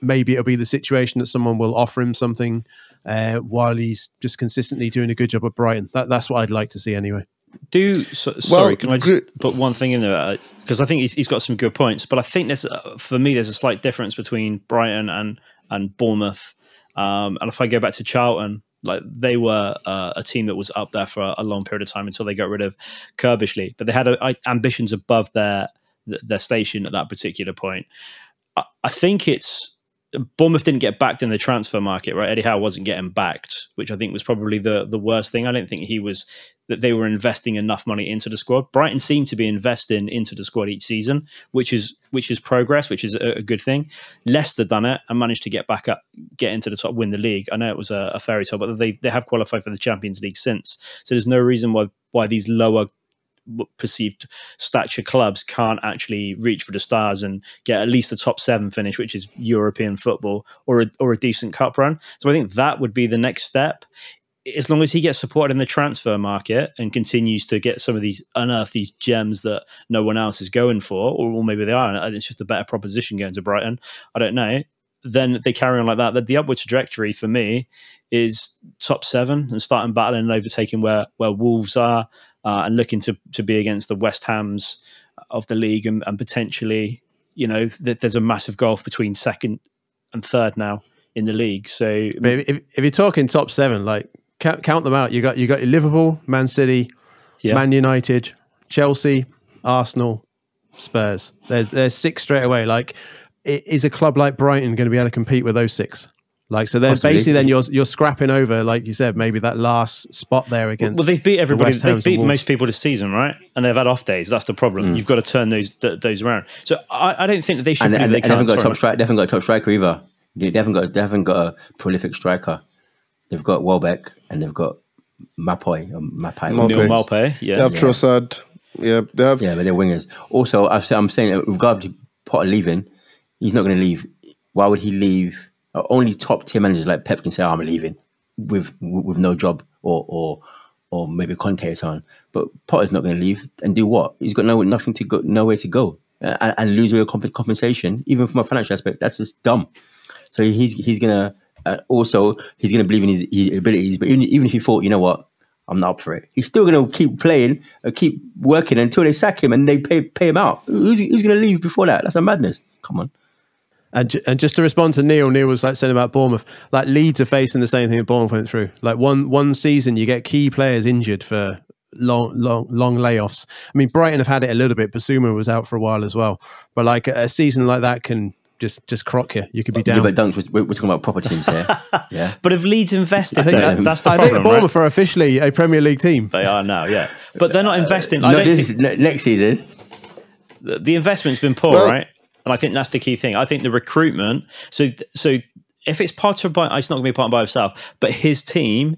maybe it'll be the situation that someone will offer him something uh, while he's just consistently doing a good job at Brighton. That, that's what I'd like to see anyway. Do so, sorry, can I just put one thing in there because uh, I think he's, he's got some good points, but I think there's uh, for me there's a slight difference between Brighton and and Bournemouth. Um, and if I go back to Charlton, like they were uh, a team that was up there for a, a, long period of time until they got rid of Curbishley, but they had a, a, ambitions above their their station at that particular point. I, I think it's Bournemouth didn't get backed in the transfer market, right? Eddie Howe wasn't getting backed, which I think was probably the the worst thing. I don't think he was that they were investing enough money into the squad. Brighton seemed to be investing into the squad each season, which is which is progress, which is a, a good thing. Leicester done it and managed to get back up, get into the top, win the league. I know it was a, a fairy tale, but they they have qualified for the Champions League since. So there's no reason why why these lower perceived stature clubs can't actually reach for the stars and get at least a top seven finish, which is European football or a, or a decent cup run. So I think that would be the next step. As long as he gets supported in the transfer market and continues to get some of these unearth these gems that no one else is going for, or, maybe they are, and it's just a better proposition going to Brighton. I don't know then they carry on like that. The, the upward trajectory for me is top seven and starting battling and overtaking where where Wolves are uh, and looking to to be against the West Hams of the league and, and potentially, you know, th- there's a massive gulf between second and third now in the league. So, if, if you're talking top seven, like count, count them out. You got you got Liverpool, Man City, yeah. Man United, Chelsea, Arsenal, Spurs. There's there's six straight away. Like is a club like Brighton going to be able to compete with those six? Like so, then basically then you're you're scrapping over, like you said, maybe that last spot there against. Well, they've beat everybody. The they've beat most people this season, right? And they've had off days. That's the problem. Mm. You've got to turn those th- those around. So I, I, don't think that they should. And, and, they, they haven't got a top striker. They haven't got a top striker either. They haven't got. They haven't got a prolific striker. They've got Welbeck and they've got Mapoy. Um, Mapai. Neil Maupay. Yeah. They have yeah. Trossard. Yeah, they have. Yeah, but they're wingers. Also, I'm saying, regarding Potter leaving, he's not going to leave. Why would he leave? Only top tier managers like Pep can say, oh, "I'm leaving" with with no job or or or maybe Conte or on. But Potter's not going to leave and do what? He's got no nothing to go, nowhere to go, and, and, lose all your comp- compensation, even from a financial aspect. That's just dumb. So he's he's gonna uh, also he's gonna believe in his, his abilities. But even even if he thought, you know what, I'm not up for it. He's still going to keep playing, uh, keep working until they sack him and they pay pay him out. Who's, who's going to leave before that? That's a madness. Come on. And, ju- and just to respond to Neil, Neil was like saying about Bournemouth, like Leeds are facing the same thing that Bournemouth went through. Like one one season, you get key players injured for long long long layoffs. I mean, Brighton have had it a little bit. Bissouma was out for a while as well. But like a season like that can just just crock you. You could be down. Yeah, but don't. We're, we're talking about proper teams here. yeah. But if Leeds invested, I think that, that- that's the I problem. think Bournemouth right? are officially a Premier League team. They are now, yeah. But they're not uh, investing. I No, this think- is ne- next season. the the investment's been poor, Well- right? And I think that's the key thing. I think the recruitment. So so if it's part of by, it's not going to be Potter by himself, but his team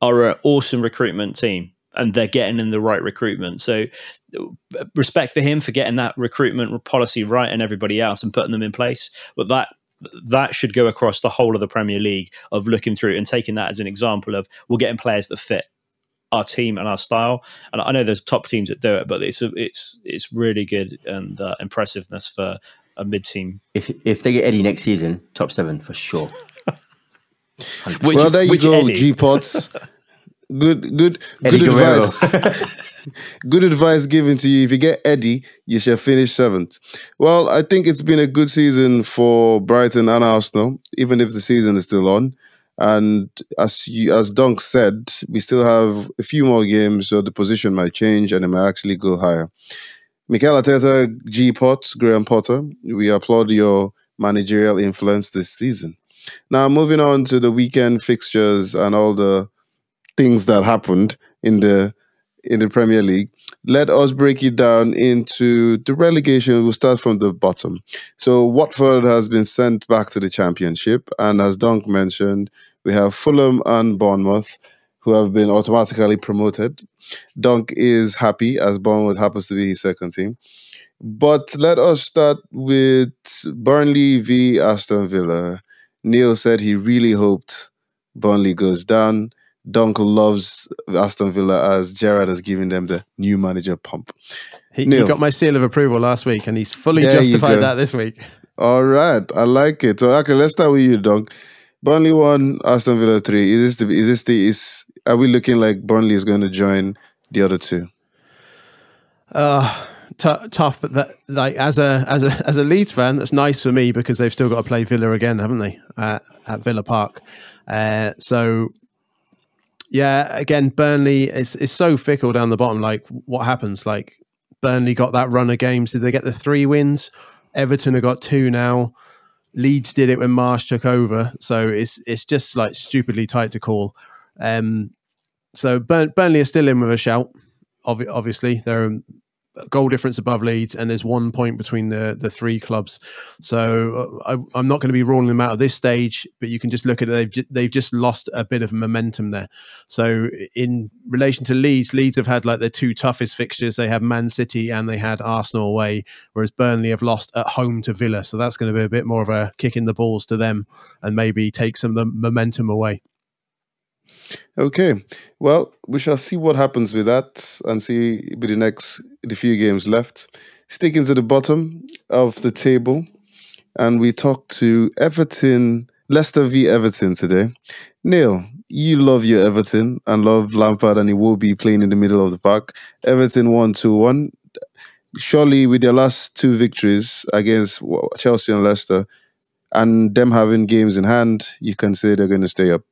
are an awesome recruitment team, and they're getting in the right recruitment. So respect for him for getting that recruitment policy right, and everybody else, and putting them in place. But that. That should go across the whole of the Premier League of looking through and taking that as an example of we're getting players that fit our team and our style. And I know there's top teams that do it, but it's it's it's really good and uh, impressiveness for a mid team. If if they get Eddie next season, top seven for sure. Which, well, there you go, G Potts. Good, good, Eddie good Guerrero. advice. good advice given to you. If you get Eddie, you shall finish seventh. Well, I think it's been a good season for Brighton and Arsenal, even if the season is still on. And as you, as Dunk said, we still have a few more games, so the position might change and it might actually go higher. Mikel Arteta, G Potts, Graham Potter, we applaud your managerial influence this season. Now, moving on to the weekend fixtures and all the things that happened in the in the Premier League. Let us break it down into the relegation. We'll start from the bottom. So Watford has been sent back to the championship, and as Dunk mentioned, we have Fulham and Bournemouth who have been automatically promoted. Dunk is happy as Bournemouth happens to be his second team. But let us start with Burnley v Aston Villa. Neil said he really hoped Burnley goes down. Dunk loves Aston Villa as Gerrard has given them the new manager pump. He, he got my seal of approval last week, and he's fully There justified that this week. All right, I like it. So okay, let's start with you, Dunk. Burnley one, Aston Villa three. Is this the is this the is are we looking like Burnley is going to join the other two? Uh, t- tough, but that, like as a as a as a Leeds fan, that's nice for me because they've still got to play Villa again, haven't they? At, Villa Park. Uh, so yeah, again, Burnley is is so fickle down the bottom. Like what happens? Like Burnley got that run of games. Did they get the three wins? Everton have got two now. Leeds did it when Marsch took over, so it's it's just like stupidly tight to call. Um, so Burn, Burnley are still in with a shout. Obvi- obviously, they're goal difference above Leeds, and there's one point between the the three clubs. So uh, I, I'm not going to be ruling them out at this stage, but you can just look at it. They've ju- they've just lost a bit of momentum there. So in relation to Leeds, Leeds have had like their two toughest fixtures. They have Man City and they had Arsenal away, whereas Burnley have lost at home to Villa. So that's going to be a bit more of a kick in the balls to them, and maybe take some of the momentum away. Okay, well, we shall see what happens with that and see with the next the few games left. Sticking to the bottom of the table, and we talk to Everton, Leicester v Everton today. Neil, you love your Everton and love Lampard, and he will be playing in the middle of the park. Everton one two one. Surely, with their last two victories against Chelsea and Leicester, and them having games in hand, you can say they're going to stay up.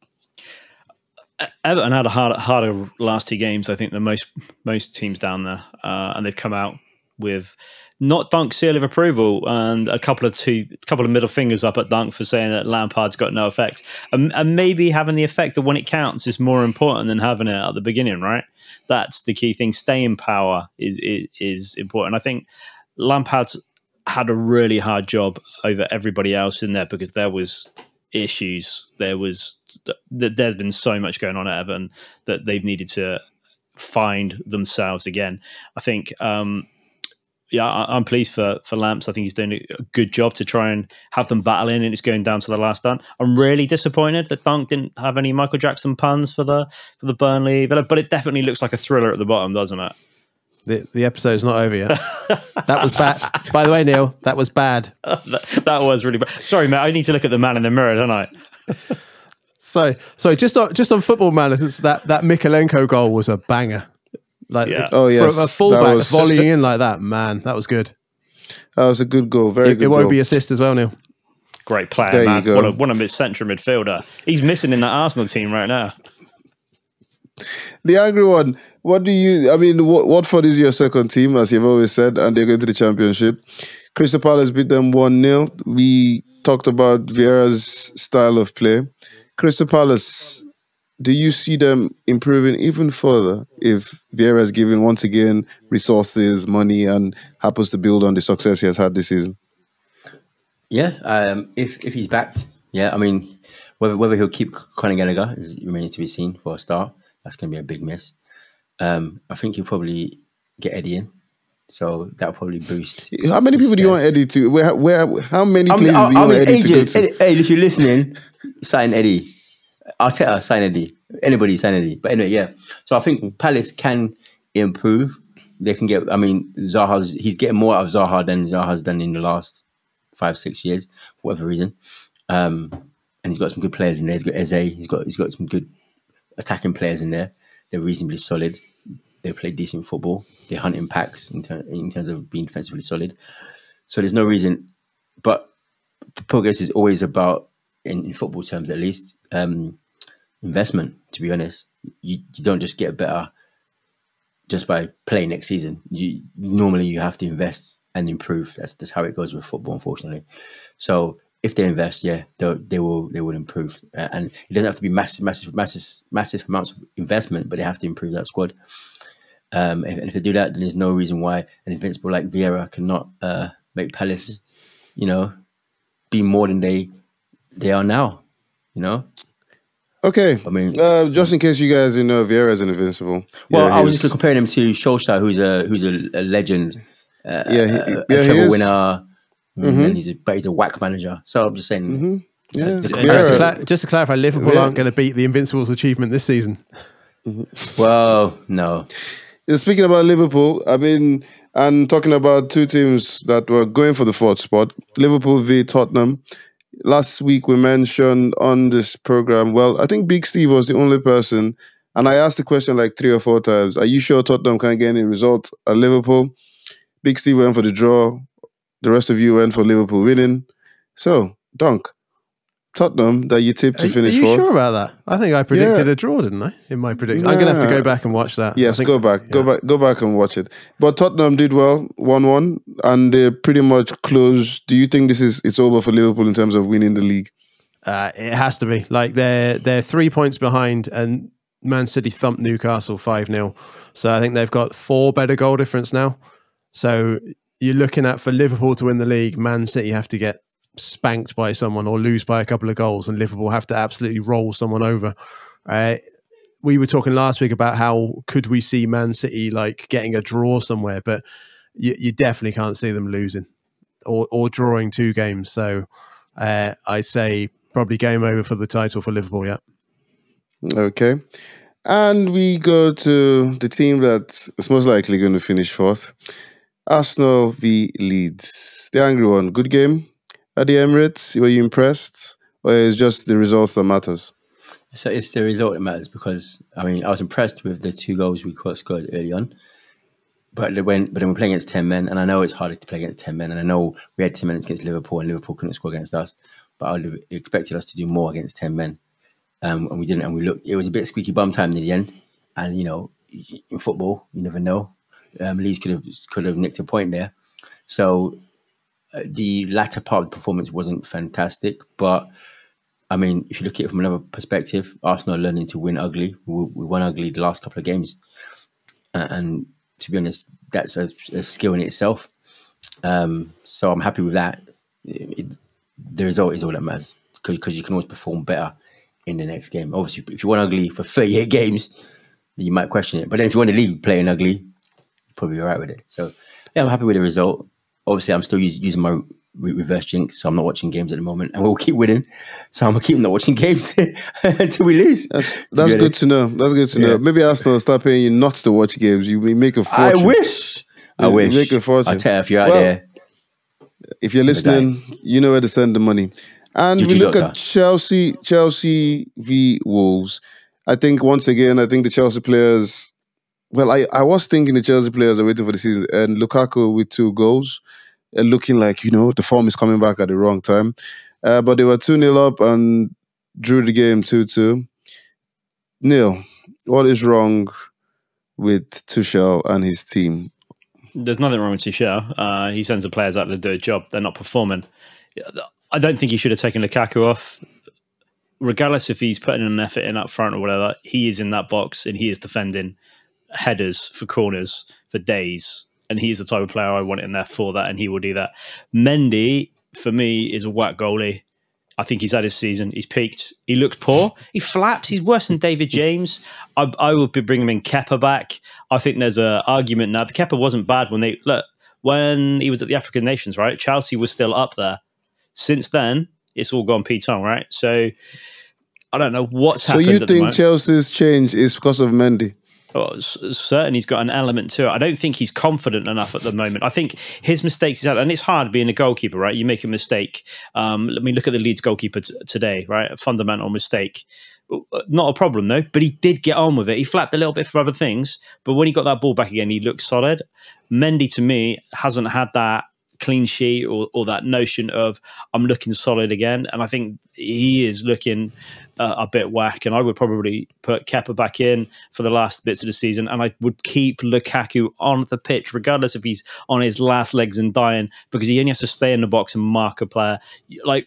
Everton had a hard, harder last two games. I think than most most teams down there, uh, and they've come out with not Dunk seal of approval and a couple of two couple of middle fingers up at Dunk for saying that Lampard's got no effect, and, and maybe having the effect that when it counts is more important than having it at the beginning. Right, that's the key thing. Staying power is is, is important. I think Lampard's had a really hard job over everybody else in there because there was issues. There was th- there's been so much going on at Everton that they've needed to find themselves again. I think, um, yeah, I, I'm pleased for for Lamps. I think he's doing a good job to try and have them battling, and it's going down to the last done. I'm really disappointed that Dunk didn't have any Michael Jackson puns for the for the Burnley, but but it definitely looks like a thriller at the bottom, doesn't it? The the episode's not over yet. that was bad. By the way, Neil, that was bad. that, that was really bad. Sorry, mate. I need to look at the man in the mirror, don't I? So, so just on just on football matters, that that Mykolenko goal was a banger. Like, Yeah. Oh, yes, from a that fullback was- volleying in like that, man, that was good. That was a good goal. Very It, good it won't goal. be assist as well, Neil. Great player, there man. What a, what a central midfielder. He's missing in that Arsenal team right now. The angry one. What do you? I mean, Watford is your second team, as you've always said, and they're going to the championship. Crystal Palace beat them one 0 We talked about Vieira's style of play. Crystal Palace. Do you see them improving even further if Vieira is given once again resources, money, and happens to build on the success he has had this season? Yeah, um, if if he's backed, yeah. I mean, whether whether he'll keep Conor Gallagher is remains to be seen for a start. That's going to be a big miss. Um, I think you'll probably get Eddie in, so that'll probably boost. How many people do you want Eddie to? Where, where how many players do you want Eddie agent, to go to? Eddie, hey, if you're listening, sign Eddie. Arteta, sign Eddie. Anybody, sign Eddie. But anyway, yeah. So I think Palace can improve. They can get. I mean, Zaha's he's getting more out of Zaha than Zaha's done in the last five, six years, for whatever reason. Um, and he's got some good players in there. He's got Eze. He's got he's got some good attacking players in there. They're reasonably solid. They play decent football. They hunt in packs in, ter- in terms of being defensively solid. So there's no reason. But progress is always about, in, in football terms at least, um, investment. To be honest, you, you don't just get better just by playing next season. You normally you have to invest and improve. That's that's how it goes with football, unfortunately. So if they invest, yeah, they will they will improve, uh, and it doesn't have to be massive, massive, massive, massive amounts of investment, but they have to improve that squad. Um, and if they do that, then there's no reason why an invincible like Vieira cannot uh, make Palace, you know, be more than they they are now. You know. Okay. I mean, uh, just in case you guys didn't know, Vieira is an invincible. Well, yeah, I was just comparing him to Solskjaer, who's a who's a, a legend. Uh, yeah, he, a, a yeah, treble winner mm-hmm. and he's a, but he's a whack manager. So I'm just saying. Mm-hmm. Yeah. Just, to cla- just, to clarify, Liverpool yeah. aren't going to beat the Invincibles' achievement this season. Mm-hmm. well, no. Speaking about Liverpool, I mean, and talking about two teams that were going for the fourth spot, Liverpool v Tottenham. Last week we mentioned on this program, well, I think Big Steve was the only person, and I asked the question like three or four times, are you sure Tottenham can get any result at Liverpool? Big Steve went for the draw. The rest of you went for Liverpool winning. So, Dunk, Tottenham that you tipped to are, finish Are you fourth. sure about that? I think I predicted yeah. a draw, didn't I? In my prediction, I'm gonna have to go back and watch that. Yes, think, go back, yeah. go back, go back and watch it. But Tottenham did well, one-one, and they pretty much closed. Do you think this is it's over for Liverpool in terms of winning the league? Uh, it has to be. Like they're they're three points behind, and Man City thumped Newcastle five 0 So I think they've got four better goal difference now. So you're looking at for Liverpool to win the league, Man City have to get spanked by someone or lose by a couple of goals, and Liverpool have to absolutely roll someone over. Uh, we were talking last week about how could we see Man City like getting a draw somewhere, but you, you definitely can't see them losing or, or drawing two games. So uh, I say probably game over for the title for Liverpool. Yeah. Okay. And we go to the team that's most likely going to finish fourth. Arsenal v Leeds. The angry one. Good game at the Emirates. Were you impressed, or is just the results that matters? So it's the result that matters because I mean I was impressed with the two goals we scored early on, but when but then we're playing against ten men, and I know it's harder to play against ten men, and I know we had ten minutes against Liverpool, and Liverpool couldn't score against us, but I would expected us to do more against ten men, um, and we didn't, and we looked. It was a bit squeaky bum time near the end, and you know in football you never know um, Leeds could have could have nicked a point there. So uh, the latter part of the performance wasn't fantastic, but I mean, if you look at it from another perspective, Arsenal learning to win ugly. We, we won ugly the last couple of games, uh, and to be honest, that's a, a skill in itself. Um, so I'm happy with that. It, it, the result is all that matters because you can always perform better in the next game. Obviously, if you won ugly for 38 games, you might question it. But then if you want to leave playing ugly, probably all right with it. So yeah, I'm happy with the result. Obviously, I'm still use, using my re- reverse jinx, so I'm not watching games at the moment, and we'll keep winning. So I'm gonna keep not watching games until we lose. That's, that's good to know. That's good to yeah. know. Maybe Arsenal start paying you not to watch games. You make a fortune. I wish. I you wish. Make a fortune. I tell you, if you're out well, there, if you're listening, you know where to send the money. And we look at Chelsea, Chelsea v Wolves. I think once again, I think the Chelsea players well, I, I was thinking the Chelsea players are waiting for the season, and Lukaku with two goals, uh, looking like you know the form is coming back at the wrong time. uh, but they were 2 0 up and drew the game 2 2. Neil, what is wrong with Tuchel and his team? There's nothing wrong with Tuchel. Uh, he sends the players out to do a job. They're not performing. I don't think he should have taken Lukaku off. Regardless if he's putting an effort in up front or whatever, he is in that box and he is defending headers for corners for days. And he's the type of player I want in there for that, and he will do that. Mendy, for me, is a whack goalie. I think he's had his season. He's peaked. He looked poor. He flaps. He's worse than David James. I, I will be bringing him in Kepa back. I think there's an argument now. The Kepa wasn't bad when they look when he was at the African Nations, right? Chelsea was still up there. Since then, it's all gone P-Tong, right? So I don't know what's so happened. So you think Chelsea's change is because of Mendy? Well, certainly he's got an element to it. I don't think he's confident enough at the moment. I think his mistakes, and it's hard being a goalkeeper, right? You make a mistake. Um, let me look at the Leeds goalkeeper t- today, right? A fundamental mistake. Uh, not a problem though, but he did get on with it. He flapped a little bit for other things, but when he got that ball back again, he looked solid. Mendy to me hasn't had that clean sheet or, or that notion of I'm looking solid again. And I think he is looking uh, a bit whack. And I would probably put Kepa back in for the last bits of the season. And I would keep Lukaku on the pitch, regardless if he's on his last legs and dying, because he only has to stay in the box and mark a player. Like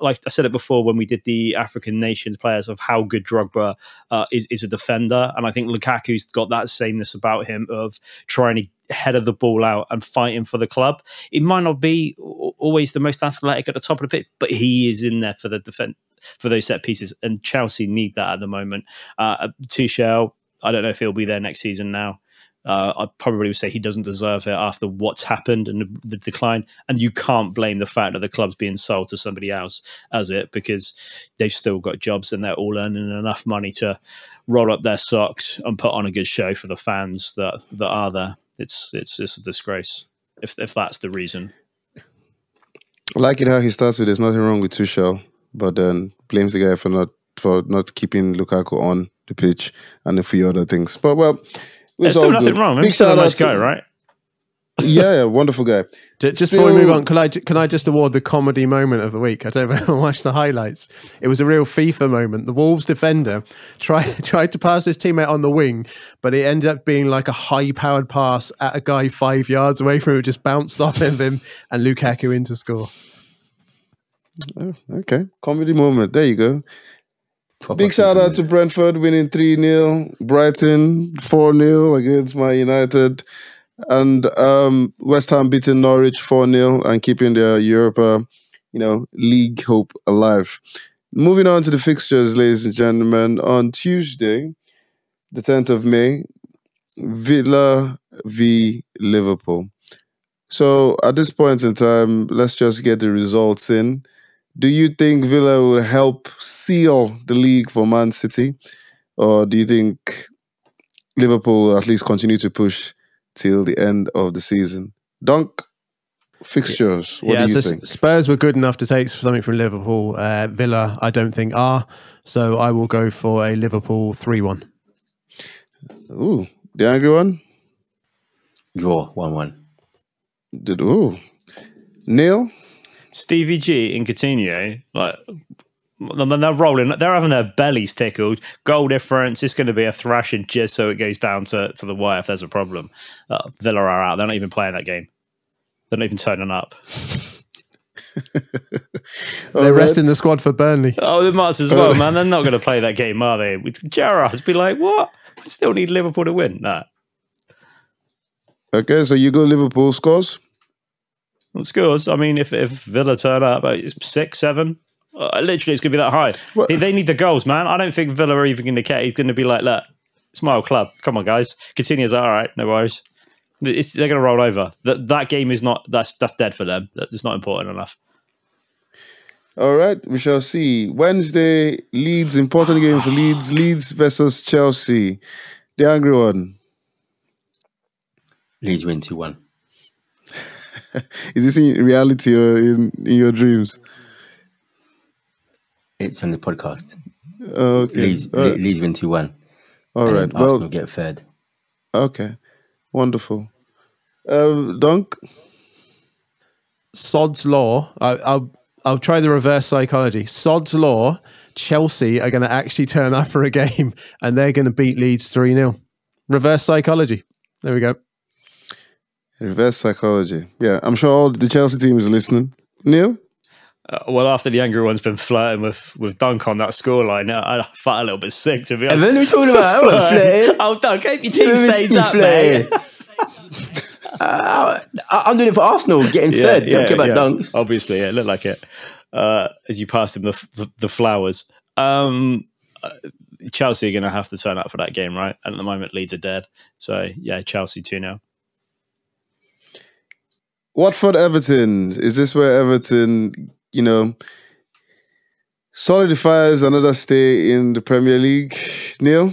like I said it before when we did the African nations players of how good Drogba uh, is, is a defender. And I think Lukaku's got that sameness about him of trying to head of the ball out and fighting for the club. It might not be always the most athletic at the top of the pitch, but he is in there for the defense for those set pieces, and Chelsea need that at the moment. Uh, Tuchel, I don't know if he'll be there next season now. Uh, I probably would say he doesn't deserve it after what's happened and the, the, decline. And you can't blame the fact that the club's being sold to somebody else as it because they've still got jobs and they're all earning enough money to roll up their socks and put on a good show for the fans that that are there it's it's it's a disgrace if if that's the reason. I like it how he starts with "There's nothing wrong with Tuchel," but then blames the guy for not for not keeping Lukaku on the pitch and a few other things. But well, there's still nothing good. wrong. Big still a nice guy, right? Yeah, yeah, wonderful guy. Just Still, before we move on, can I can I just award the comedy moment of the week? I don't know. watch the highlights. It was a real FIFA moment. The Wolves defender tried tried to pass his teammate on the wing, but it ended up being like a high powered pass at a guy five yards away from him. It just bounced off of him, and Lukaku in to score. Oh, okay, comedy moment. There you go. Proper Big shout out to Brentford winning 3 0, Brighton 4 0 against my United and um, West Ham beating Norwich 4 0 and keeping their Europa, you know, league hope alive. Moving on to the fixtures, ladies and gentlemen, on Tuesday, the 10th of May, Villa v Liverpool. So at this point in time, let's just get the results in. Do you think Villa will help seal the league for Man City? Or do you think Liverpool will at least continue to push till the end of the season. Dunk fixtures. What yeah, do you so think? Spurs were good enough to take something from Liverpool. Uh, Villa, I don't think are. So I will go for a Liverpool three-one. Ooh, the angry one. Draw one-one. Did ooh, Neil. Stevie G in Coutinho, like they're rolling. They're having their bellies tickled. Goal difference. It's going to be a thrashing just so it goes down to, to the wire if there's a problem. Uh, Villa are out. They're not even playing that game. They're not even turning up. They're right. resting the squad for Burnley. Oh, the might as well, man. They're not going to play that game, are they? Gerrard's be like, what? I still need Liverpool to win. Nah. Okay, so you go Liverpool scores? Well, scores. I mean, if if Villa turn up, uh, it's six, seven. Uh, literally, it's going to be that high. What? They need the goals, man. I don't think Villa are even going to care. He's going to be like, look, it's my old club. Come on, guys. Coutinho's all right. No worries. It's, they're going to roll over. That that game is not that's that's dead for them. It's not important enough. All right, we shall see. Wednesday, Leeds, important game for Leeds. Leeds versus Chelsea. The angry one. Leeds win 2 1. Is this in reality or in, in your dreams? It's on the podcast. okay. Leeds, uh, Leeds win 2 1. All right. Arsenal well, get third. Okay. Wonderful. Um, Dunk? Sod's Law. I, I, I'll try the reverse psychology. Sod's law. Chelsea are going to actually turn up for a game and they're going to beat Leeds 3 0. Reverse psychology. There we go. Reverse psychology. Yeah, I'm sure all the Chelsea team is listening. Neil? Uh, well, after the angry one's been flirting with with Dunk on that scoreline, I, I felt a little bit sick to be honest. And then we talking about flirting. Oh, Dunk, keep your team stays up, mate. uh, I'm doing it for Arsenal, getting yeah, fed. Yeah, Don't care about yeah. dunks. Obviously, yeah, it looked like it uh, as you passed him the the, the flowers. Um, uh, Chelsea are going to have to turn up for that game, right? And at the moment, Leeds are dead. So yeah, Chelsea two now. Watford Everton. Is this where Everton, you know, solidifies another stay in the Premier League? Neil?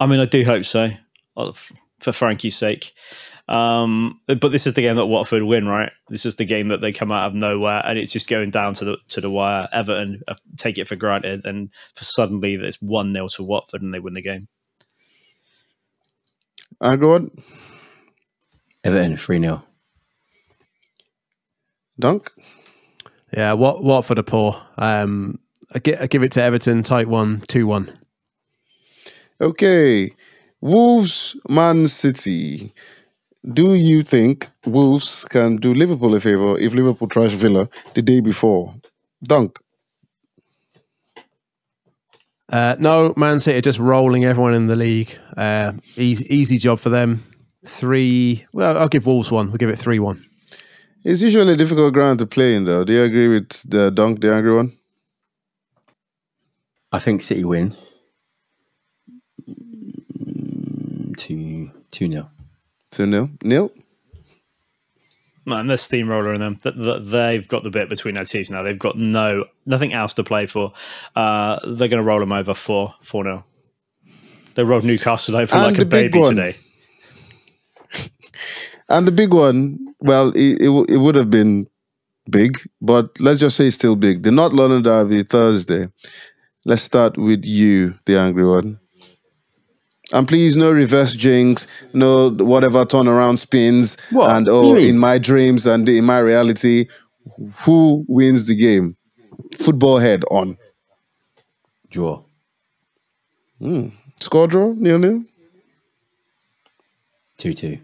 I mean, I do hope so, uh, for Frankie's sake. Um, but this is the game that Watford win, right? This is the game that they come out of nowhere, and it's just going down to the to the wire. Everton uh, take it for granted, and for suddenly it's one 0 to Watford, and they win the game. I go on. Everton three 0 Dunk. Yeah, what Watford are poor. Um, I, I give it to Everton, tight one, two one. Okay, Wolves, Man City. Do you think Wolves can do Liverpool a favour if Liverpool tries Villa the day before? Dunk. Uh, no, Man City are just rolling everyone in the league. Uh, easy, easy job for them. Three. Well, I'll give Wolves one. We'll give it three one. It's usually a difficult ground to play in, though. Do you agree with the Dunk, the angry one? I think City win. Two, two nil. Two nil. Nil. Man, they're steamroller in them. They've got the bit between their teeth now. They've got no nothing else to play for. Uh, they're going to roll them over four four nil. They rolled Newcastle over and like a baby one. today. and the big one, well, it, it, it would have been big, but let's just say it's still big. The North London Derby Thursday. Let's start with you, the angry one. And please, no reverse jinx, no whatever turnaround spins. What? And oh, in my dreams and in my reality, who wins the game? Football head on. Draw. Mm. Score draw, nil nil. 2 2.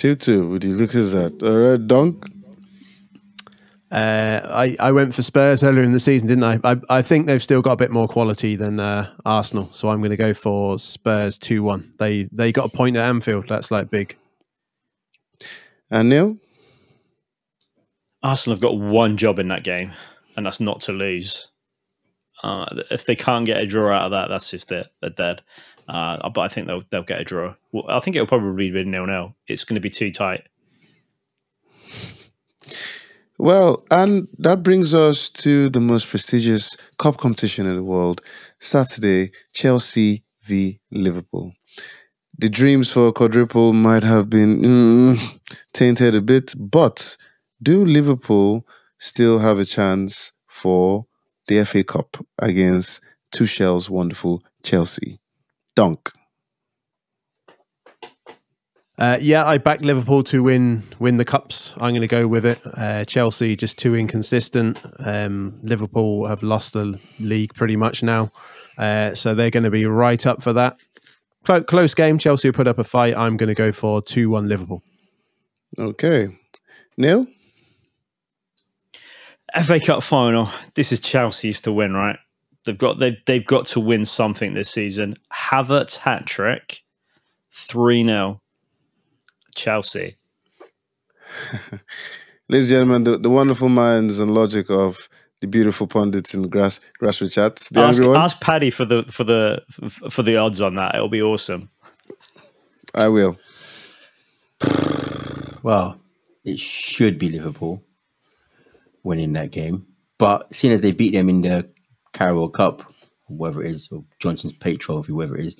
2 2. Would you look at that? All right, Dunk. Uh, I, I went for Spurs earlier in the season, didn't I? I, I think they've still got a bit more quality than uh, Arsenal, so I'm going to go for Spurs two one. They they got a point at Anfield. That's like big. And Neil, Arsenal have got one job in that game, and that's not to lose. Uh, if they can't get a draw out of that, that's just it. They're dead. Uh, but I think they'll they'll get a draw. Well, I think it'll probably be nil nil. It's going to be too tight. Well, and that brings us to the most prestigious cup competition in the world. Saturday, Chelsea v Liverpool. The dreams for quadruple might have been mm, tainted a bit, but do Liverpool still have a chance for the FA Cup against Tuchel's wonderful Chelsea? Dunk. Uh, yeah, I backed Liverpool to win win the cups. I'm going to go with it. Uh, Chelsea just too inconsistent. Um, Liverpool have lost the league pretty much now, uh, so they're going to be right up for that. Close, close game. Chelsea put up a fight. I'm going to go for two one Liverpool. Okay, Neil. FA Cup final. This is Chelsea's to win, right? They've got they they've got to win something this season. Havertz hat trick, three 0 Chelsea. Ladies and gentlemen, the, the wonderful minds and logic of the beautiful pundits in grass grassroots chats. The ask, ask Paddy for the for the for the odds on that. It'll be awesome. I will. Well, it should be Liverpool winning that game, but seeing as they beat them in the Carabao Cup, whatever it is, or Johnstone's Paint Trophy, whatever it is,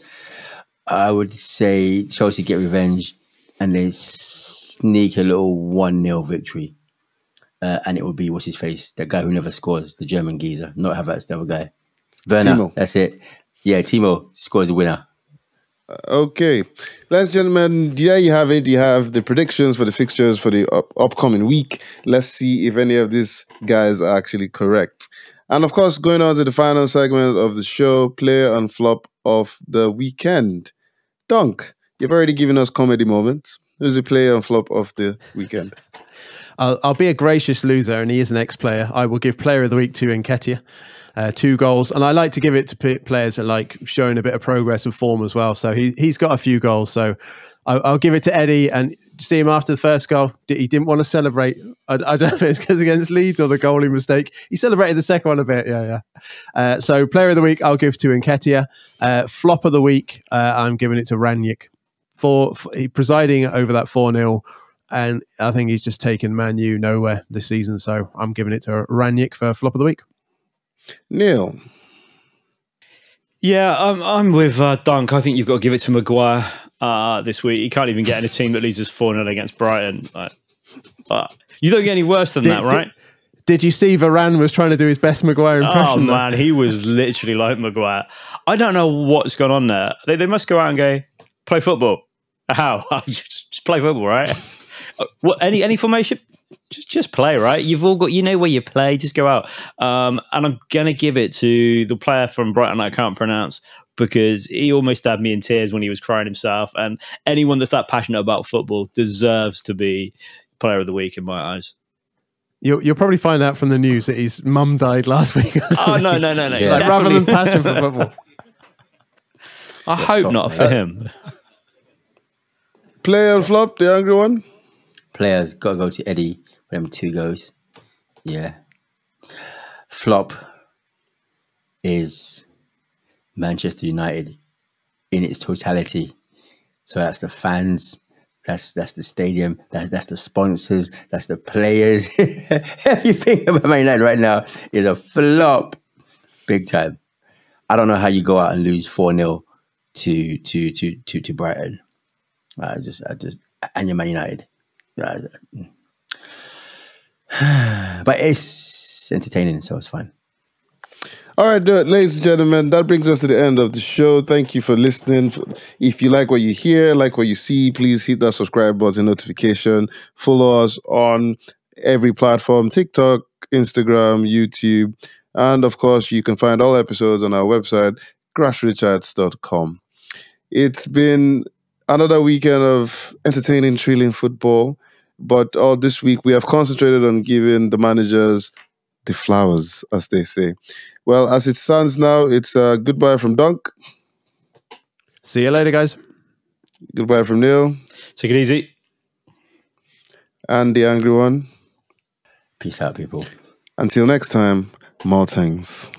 I would say Chelsea get revenge and they sneak a little 1 0 victory. Uh, and it would be, what's his face? That guy who never scores, the German geezer. Not Havertz, the other guy. Werner, Timo. that's it. Yeah, Timo scores a winner. Okay, ladies and gentlemen, there you have it. You have the predictions for the fixtures for the up- upcoming week. Let's see if any of these guys are actually correct. And of course, going on to the final segment of the show, player and flop of the weekend. Dunk, you've already given us comedy moments. Who's the player and flop of the weekend? I'll, I'll, be a gracious loser, and he is an ex-player. I will give Player of the Week to Nketiah. Uh, two goals, and I like to give it to players that like showing a bit of progress and form as well. So he he's got a few goals. So I'll, I'll give it to Eddie and see him after the first goal. He didn't want to celebrate. I, I don't know if it's because against Leeds or the goalie mistake. He celebrated the second one a bit. Yeah, yeah. Uh, so player of the week, I'll give to Nketiah. Uh, flop of the week, uh, I'm giving it to Rangnick for, for presiding over that four 0 and I think he's just taken Man U nowhere this season. So I'm giving it to Rangnick for flop of the week. Neil. Yeah, I'm, I'm with uh, Dunk. I think you've got to give it to Maguire uh, this week. He can't even get in a team that loses 4 0 against Brighton. Like, but you don't get any worse than did, that, right? Did, did, you see Varane was trying to do his best Maguire impression? Oh, man, he was literally like Maguire. I don't know what's gone on there. They, they must go out and go, play football. How? just, just play football, right? Uh, what any any formation? Just just play, right? You've all got you know where you play. Just go out. Um, and I'm gonna give it to the player from Brighton I can't pronounce because he almost had me in tears when he was crying himself. And anyone that's that passionate about football deserves to be player of the week in my eyes. You'll, you'll probably find out from the news that his mum died last week. oh no no no no! Yeah. Like, rather than passion for football. I hope not for him. Player and flop, the angry one. Players got to go to Eddie them two goes. Yeah. Flop is Manchester United in its totality. So that's the fans, that's that's the stadium, that's that's the sponsors, that's the players. Everything about Man United right now is a flop, big time. I don't know how you go out and lose four 0 to to to to to Brighton. I just I just and you're Man United. but it's entertaining, so it's fine. All right, ladies and gentlemen, that brings us to the end of the show. Thank you for listening. If you like what you hear, like what you see, please hit that subscribe button notification. Follow us on every platform TikTok, Instagram, YouTube. And of course, you can find all episodes on our website, grassrootschats.com. It's been another weekend of entertaining, thrilling football. But all this week, we have concentrated on giving the managers the flowers, as they say. Well, as it stands now, it's a goodbye from Dunk. See you later, guys. Goodbye from Neil. Take it easy. And the angry one. Peace out, people. Until next time, more things.